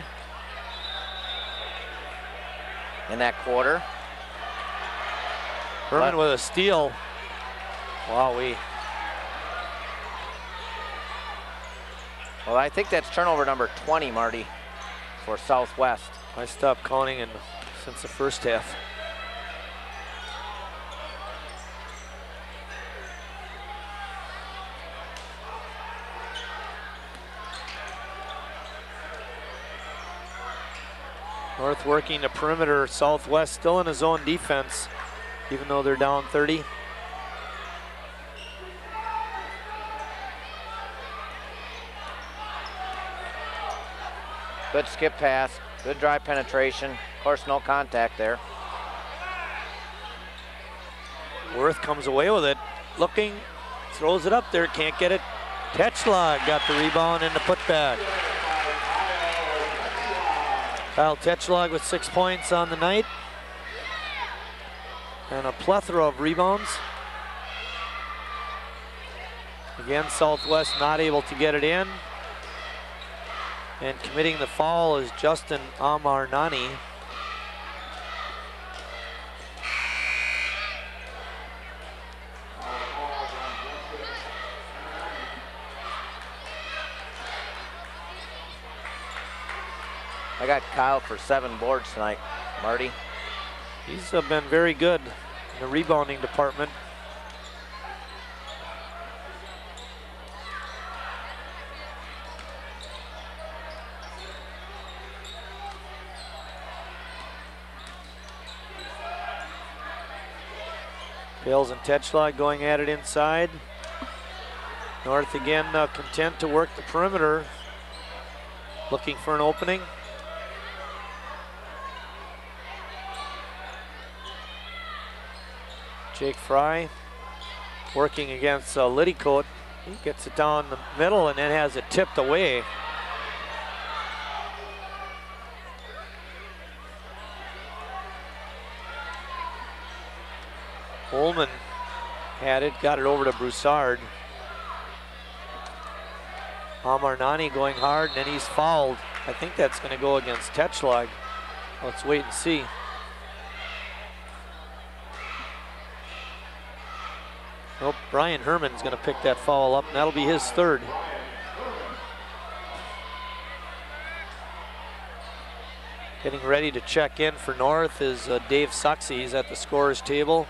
in that quarter. Herman But- with a steal. Wow, we. Well, I think that's turnover number 20, Marty, for Southwest. I stopped counting in, since the first half. North working the perimeter, Southwest still in his own defense, even though they're down 30. Good skip pass, good drive penetration. Of course, no contact there. Worth comes away with it, looking, throws it up there, can't get it. Tetschlag got the rebound and the putback. Kyle Tetschlag with six points on the night. And a plethora of rebounds. Again, Southwest not able to get it in. And committing the foul is Justin Amarnani. I got Kyle for seven boards tonight, Marty. He's uh, been very good in the rebounding department. Pales and Tetschlag going at it inside. North again uh, content to work the perimeter. Looking for an opening. Jake Fry working against uh, Liddycoat. He gets it down the middle and then has it tipped away. Had it, got it over to Broussard. Amarnani going hard, and then he's fouled. I think that's going to go against Tetschlag. Let's wait and see. Nope, Brian Herman's going to pick that foul up, and that'll be his third. Getting ready to check in for North is uh, Dave Suxy. He's at the scorer's table.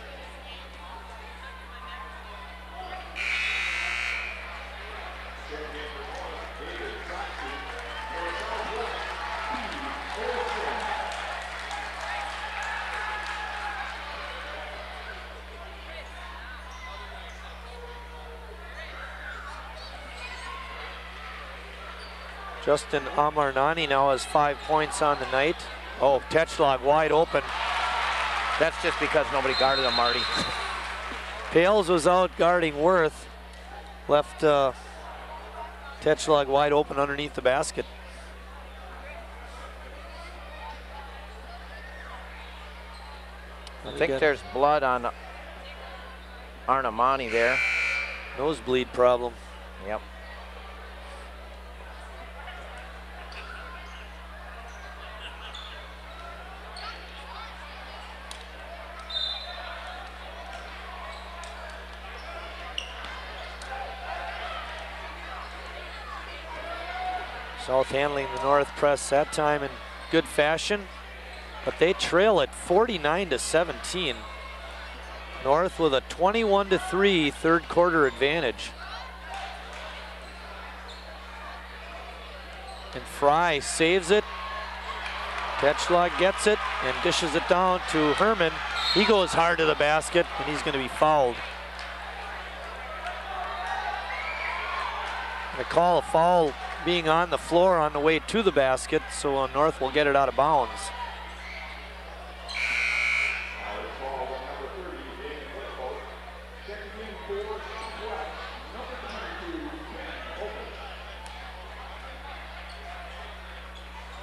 Justin Amarnani now has five points on the night. Oh, Tetschlag wide open. That's just because nobody guarded him, Marty. Pales was out guarding Worth. Left uh, Tetschlag wide open underneath the basket. I think there's blood on Amarnani there. Nosebleed problem. Yep. South handling the North press that time in good fashion, but they trail at 49 to 17. North with a 21 to 3 third quarter advantage. And Fry saves it. Tetschlag gets it and dishes it down to Herman. He goes hard to the basket and he's going to be fouled. They call a foul being on the floor on the way to the basket, so uh, North will get it out of bounds.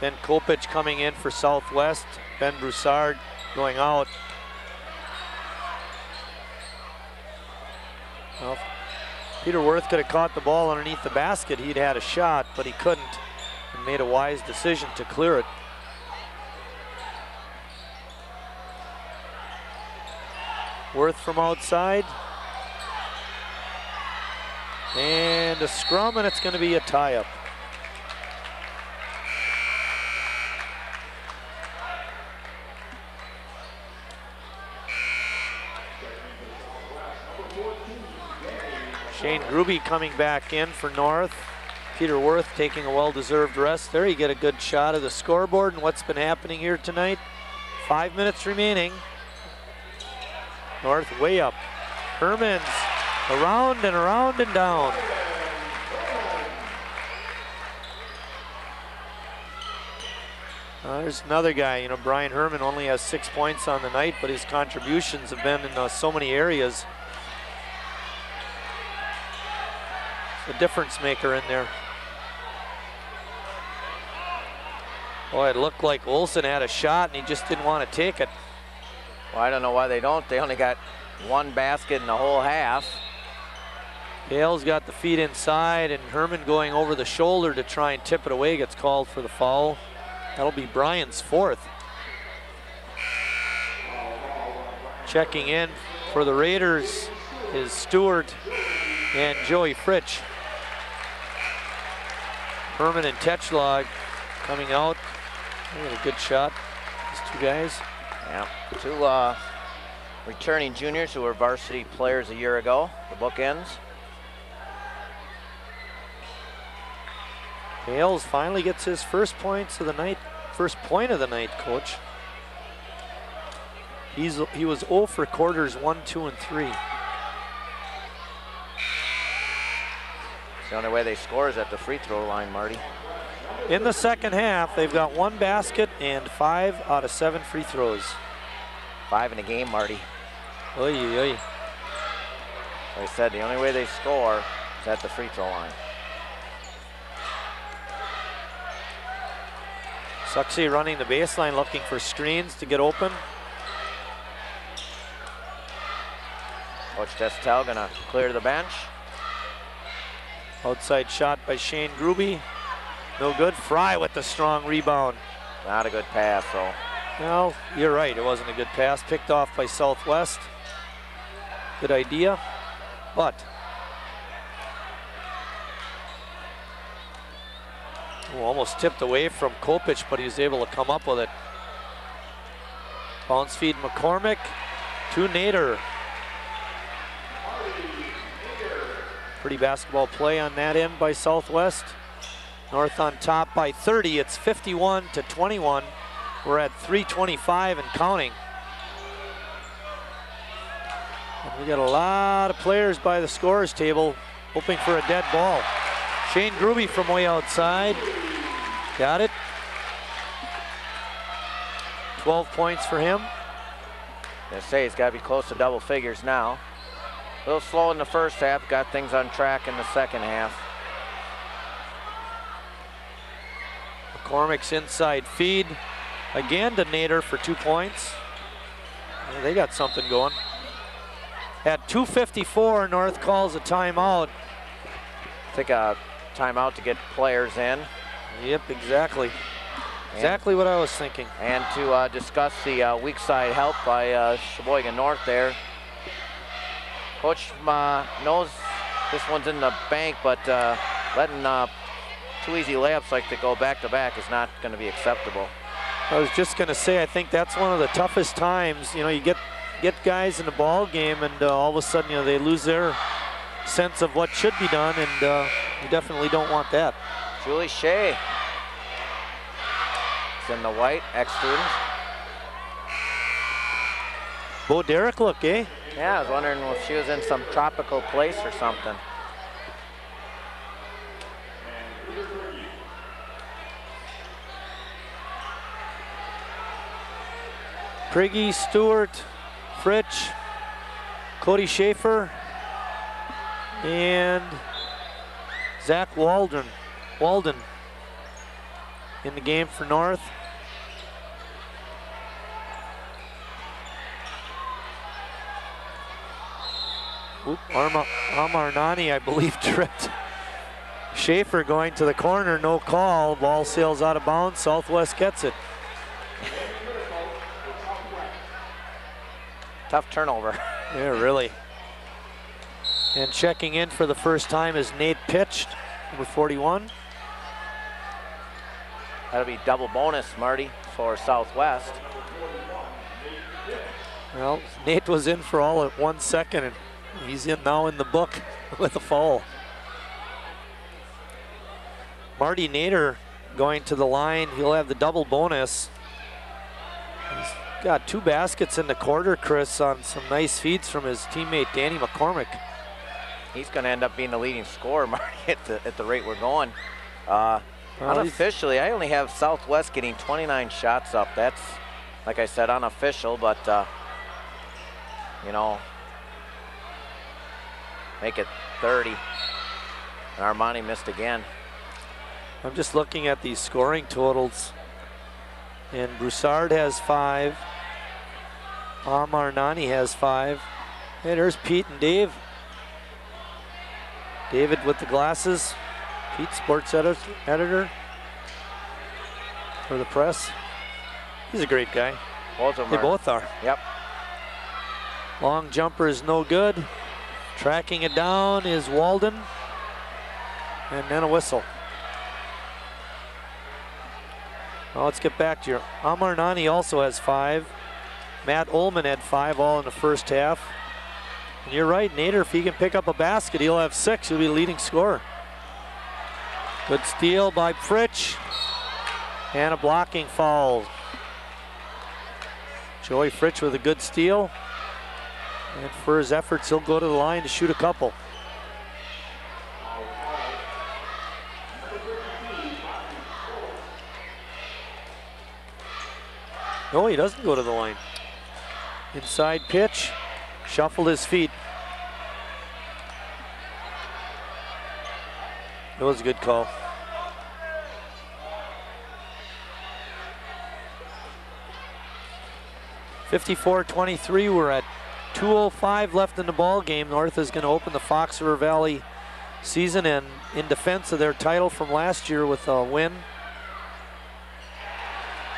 Ben Kopich coming in for Southwest. Ben Broussard going out. Well, Peter Worth could have caught the ball underneath the basket. He'd had a shot, but he couldn't and made a wise decision to clear it. Worth from outside. And a scrum, and it's going to be a tie-up. Shane Gruby coming back in for North. Peter Worth taking a well-deserved rest there. You get a good shot of the scoreboard and what's been happening here tonight. Five minutes remaining. North way up. Hermans around and around and down. Uh, there's another guy, you know, Brian Herman only has six points on the night, but his contributions have been in uh, so many areas. A difference maker in there. Boy, it looked like Olson had a shot and he just didn't want to take it. Well, I don't know why they don't. They only got one basket in the whole half. Hale's got the feet inside and Herman going over the shoulder to try and tip it away gets called for the foul. That'll be Brian's fourth. Checking in for the Raiders is Stewart and Joey Fritsch. Herman and Tetschlag coming out. a good shot, these two guys. Yeah, two uh, returning juniors who were varsity players a year ago, the bookends. Hales finally gets his first points of the night, first point of the night, coach. He's he was 0 for quarters one, two, and The only way they score is at the free throw line, Marty. In the second half, they've got one basket and five out of seven free throws. Five in a game, Marty. Oy, oy. Like I said, the only way they score is at the free throw line. Suxy running the baseline, looking for screens to get open. Coach Destel gonna clear the bench. Outside shot by Shane Gruby. No good. Fry with the strong rebound. Not a good pass, though. No, you're right. It wasn't a good pass. Picked off by Southwest. Good idea, but oh, almost tipped away from Kopich, but he was able to come up with it. Bounce feed McCormick to Nader. Pretty basketball play on that end by Southwest. North on top by 30. It's 51 to 21. We're at 325 and counting. And we got a lot of players by the scorers table hoping for a dead ball. Shane Gruby from way outside. Got it. 12 points for him. I say he's got to be close to double figures now. A little slow in the first half, got things on track in the second half. McCormick's inside feed. Again to Nader for two points. Yeah, they got something going. At 2.54, North calls a timeout. Take a timeout to get players in. Yep, exactly. Exactly what I was thinking. And to uh, discuss the uh, weak side help by uh, Sheboygan North there. Coach uh, knows this one's in the bank, but uh, letting uh, two easy layups like to go back to back is not going to be acceptable. I was just going to say, I think that's one of the toughest times. You know, you get get guys in the ball game, and uh, all of a sudden, you know, they lose their sense of what should be done, and uh, you definitely don't want that. Julie Shea. It's in the white, ex-student. Bo Derek look, eh? Yeah, I was wondering if she was in some tropical place or something. Priggy, Stewart, Fritsch, Cody Schaefer, and Zach Walden. Walden in the game for North. Oop, Arma, Amarnani, I believe, tripped. Schaefer going to the corner, no call. Ball sails out of bounds. Southwest gets it. Tough turnover. Yeah, really. And checking in for the first time is Nate Pitched, number 41. That'll be double bonus, Marty, for Southwest. Well, Nate was in for all at one second, and he's in now in the book with a foul. Marty Nader going to the line. He'll have the double bonus. He's got two baskets in the quarter, Chris, on some nice feeds from his teammate Danny McCormick. He's going to end up being the leading scorer, Marty, at the, at the rate we're going. Uh, Well, Unofficially, I only have Southwest getting 29 shots up. That's, like I said, unofficial, but, uh, you know, make it 30. And Armani missed again. I'm just looking at these scoring totals. And Broussard has five. Amarnani has five. And there's Pete and Dave. David with the glasses. Pete, sports edit editor for the press. He's a great guy. Both of them They are- both are. Yep. Long jumper is no good. Tracking it down is Walden. And then a whistle. Well, let's get back to your. Amarnani also has five. Matt Ullman had five all in the first half. And you're right, Nader, if he can pick up a basket, he'll have six. He'll be leading scorer. Good steal by Fritsch. And a blocking foul. Joey Fritsch with a good steal. And for his efforts, he'll go to the line to shoot a couple. No, he doesn't go to the line. Inside pitch, shuffled his feet. That was a good call. Fifty-four twenty-three. We're at 2.05 left in the ball game. North is going to open the Fox River Valley season and in defense of their title from last year with a win.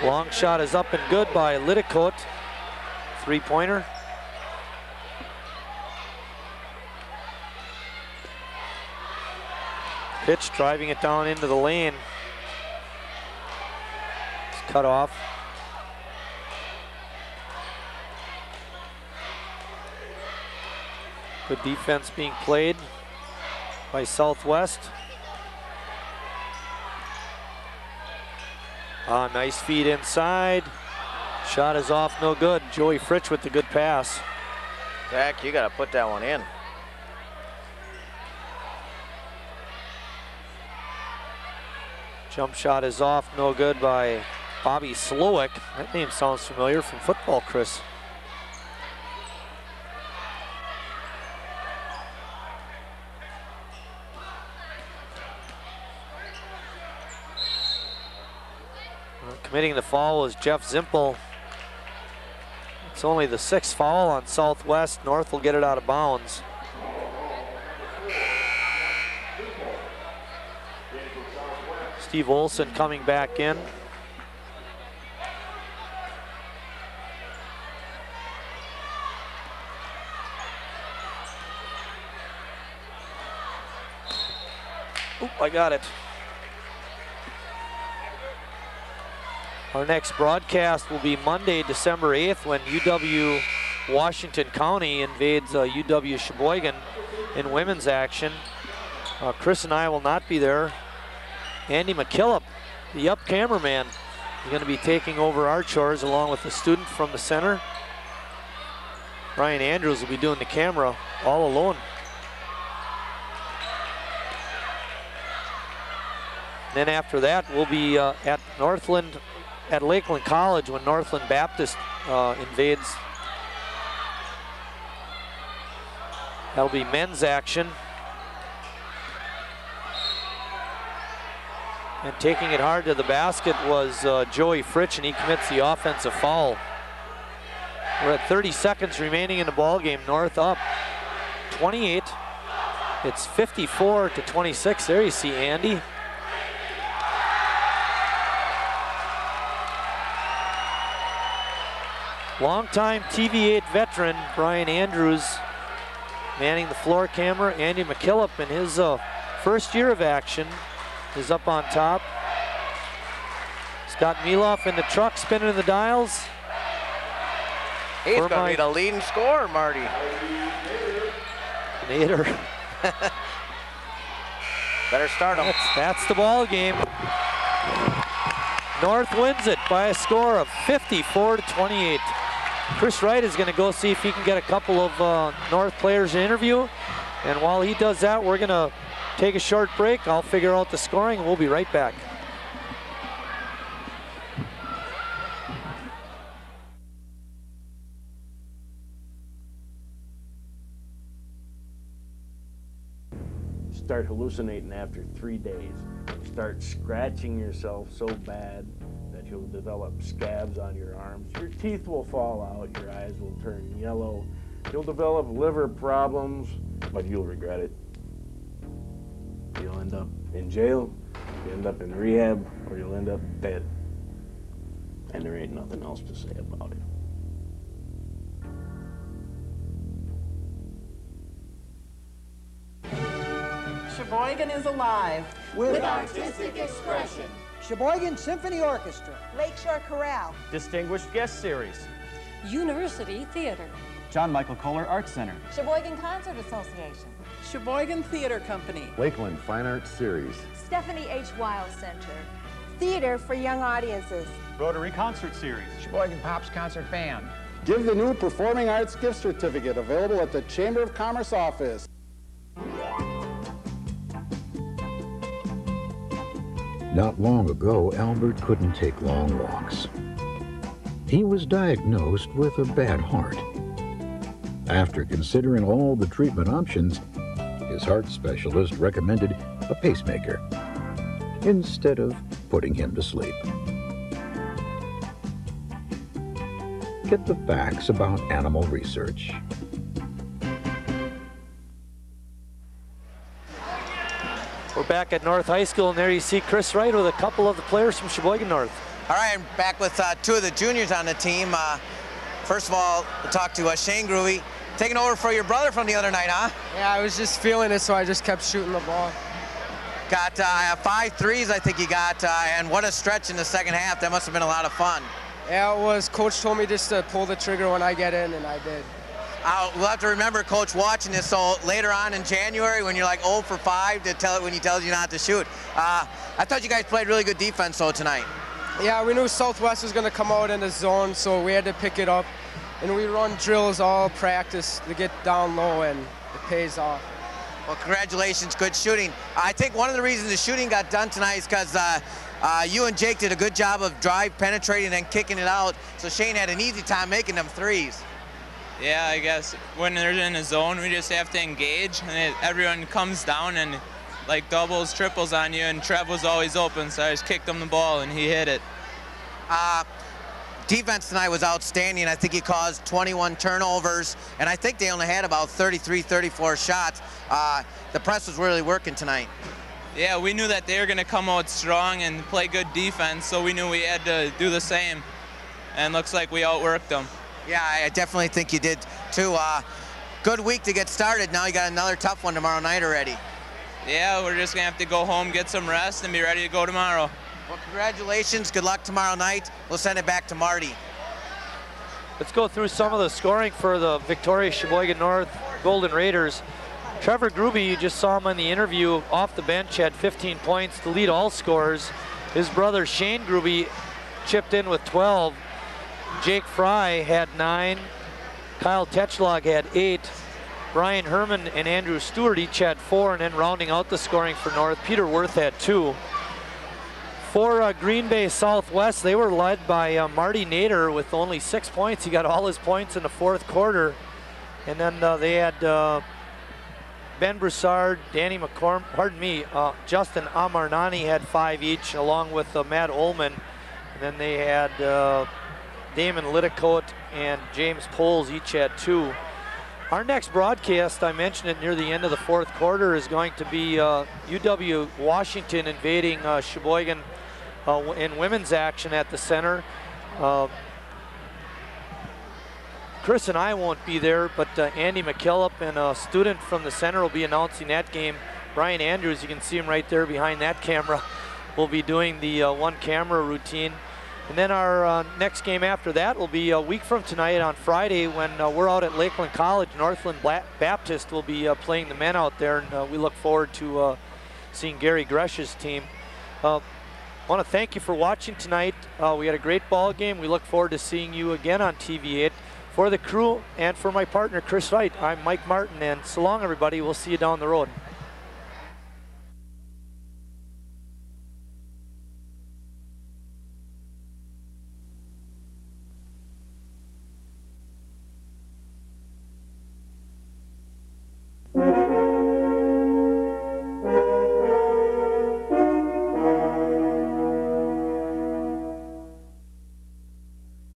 Long shot is up and good by Liddycoat. Three-pointer. Pitch driving it down into the lane. It's cut off. Good defense being played by Southwest. Ah, nice feed inside. Shot is off, no good. Joey Fritsch with the good pass. Zach, you got to put that one in. Jump shot is off, no good by Bobby Slowick. That name sounds familiar from football, Chris. Committing the foul was Jeff Zimpel. It's only the sixth foul on Southwest. North will get it out of bounds. Steve Olson coming back in. Oop, I got it. Our next broadcast will be Monday, December 8th when UW Washington County invades uh, UW Sheboygan in women's action. Uh, Chris and I will not be there. Andy McKillop, the up cameraman, is going to be taking over our chores along with a student from the center. Brian Andrews will be doing the camera all alone. Then after that, we'll be uh, at Northland, at Lakeland College when Northland Baptist uh, invades. That'll be men's action. And taking it hard to the basket was uh, Joey Fritsch, and he commits the offensive foul. We're at 30 seconds remaining in the ball game. North up 28. It's 54 to 26. There you see Andy. Longtime TV8 veteran Brian Andrews manning the floor camera. Andy McKillop in his uh, first year of action is up on top. Scott Miloff in the truck spinning the dials. He's going to be the leading scorer, Marty. Nader. Better start him. That's, that's the ball game. North wins it by a score of 54 to 28. Chris Wright is going to go see if he can get a couple of uh, North players to interview. And while he does that, we're going to take a short break. I'll figure out the scoring, and we'll be right back. Start hallucinating after three days. Start scratching yourself so bad you'll develop scabs on your arms. Your teeth will fall out, your eyes will turn yellow. You'll develop liver problems, but you'll regret it. You'll end up in jail, you'll end up in rehab, or you'll end up dead. And there ain't nothing else to say about it. Sheboygan is alive. With, artistic expression. Sheboygan Symphony Orchestra. Lakeshore Chorale. Distinguished Guest Series. University Theater. John Michael Kohler Arts Center. Sheboygan Concert Association. Sheboygan Theater Company. Lakeland Fine Arts Series. Stephanie H. Weill's Center. Theater for young audiences. Rotary Concert Series. Sheboygan Pops Concert Band. Give the new Performing Arts Gift Certificate available at the Chamber of Commerce office. Not long ago, Albert couldn't take long walks. He was diagnosed with a bad heart. After considering all the treatment options, his heart specialist recommended a pacemaker instead of putting him to sleep. Get the facts about animal research. We're back at North High School, and there you see Chris Wright with a couple of the players from Sheboygan North. All right, I'm back with uh, two of the juniors on the team. Uh, first of all, we'll talk to uh, Shane Gruby, taking over for your brother from the other night, huh? Yeah, I was just feeling it, so I just kept shooting the ball. Got uh, five threes, I think he got, uh, and what a stretch in the second half. That must have been a lot of fun. Yeah, it was. Coach told me just to pull the trigger when I get in, and I did. Uh, we'll have to remember, Coach, watching this. So later on in January, when you're like 0 for 5 to tell it when he tells you not to shoot. Uh, I thought you guys played really good defense though tonight. Yeah, we knew Southwest was going to come out in the zone, so we had to pick it up. And we run drills all practice to get down low, and it pays off. Well, congratulations, good shooting. I think one of the reasons the shooting got done tonight is because uh, uh, you and Jake did a good job of drive penetrating and kicking it out. So Shane had an easy time making them threes. Yeah, I guess when they're in a zone, we just have to engage, and it, everyone comes down and like doubles, triples on you, and Trev was always open, so I just kicked him the ball, and he hit it. Uh, defense tonight was outstanding. I think he caused 21 turnovers, and I think they only had about 33, 34 shots. Uh, the press was really working tonight. Yeah, we knew that they were going to come out strong and play good defense, so we knew we had to do the same, and looks like we outworked them. Yeah, I definitely think you did too. Uh, good week to get started. Now you got another tough one tomorrow night already. Yeah, we're just gonna have to go home, get some rest, and be ready to go tomorrow. Well, congratulations. Good luck tomorrow night. We'll send it back to Marty. Let's go through some of the scoring for the Victoria Sheboygan North Golden Raiders. Trevor Gruby, you just saw him in the interview off the bench, had 15 points to lead all scorers. His brother Shane Gruby chipped in with 12. Jake Fry had nine. Kyle Tetschlag had eight. Brian Herman and Andrew Stewart each had four, and then rounding out the scoring for North, Peter Worth had two. For uh, Green Bay Southwest, they were led by uh, Marty Nader with only six points. He got all his points in the fourth quarter. And then uh, they had uh, Ben Broussard, Danny McCorm, pardon me, uh, Justin Amarnani had five each, along with uh, Matt Ullman. And then they had Damon Liddycoat and James Poles each had two. Our next broadcast, I mentioned it near the end of the fourth quarter, is going to be uh, UW Washington invading uh, Sheboygan uh, in women's action at the center. Uh, Chris and I won't be there, but uh, Andy McKillop and a student from the center will be announcing that game. Brian Andrews, you can see him right there behind that camera, will be doing the uh, one camera routine. And then our uh, next game after that will be a week from tonight on Friday when uh, we're out at Lakeland College. Northland Baptist will be uh, playing the men out there, and uh, we look forward to uh, seeing Gary Gresh's team. I uh, want to thank you for watching tonight. we had a great ball game. We look forward to seeing you again on TV8. For the crew and for my partner, Chris Wright, I'm Mike Martin, and so long, everybody. We'll see you down the road.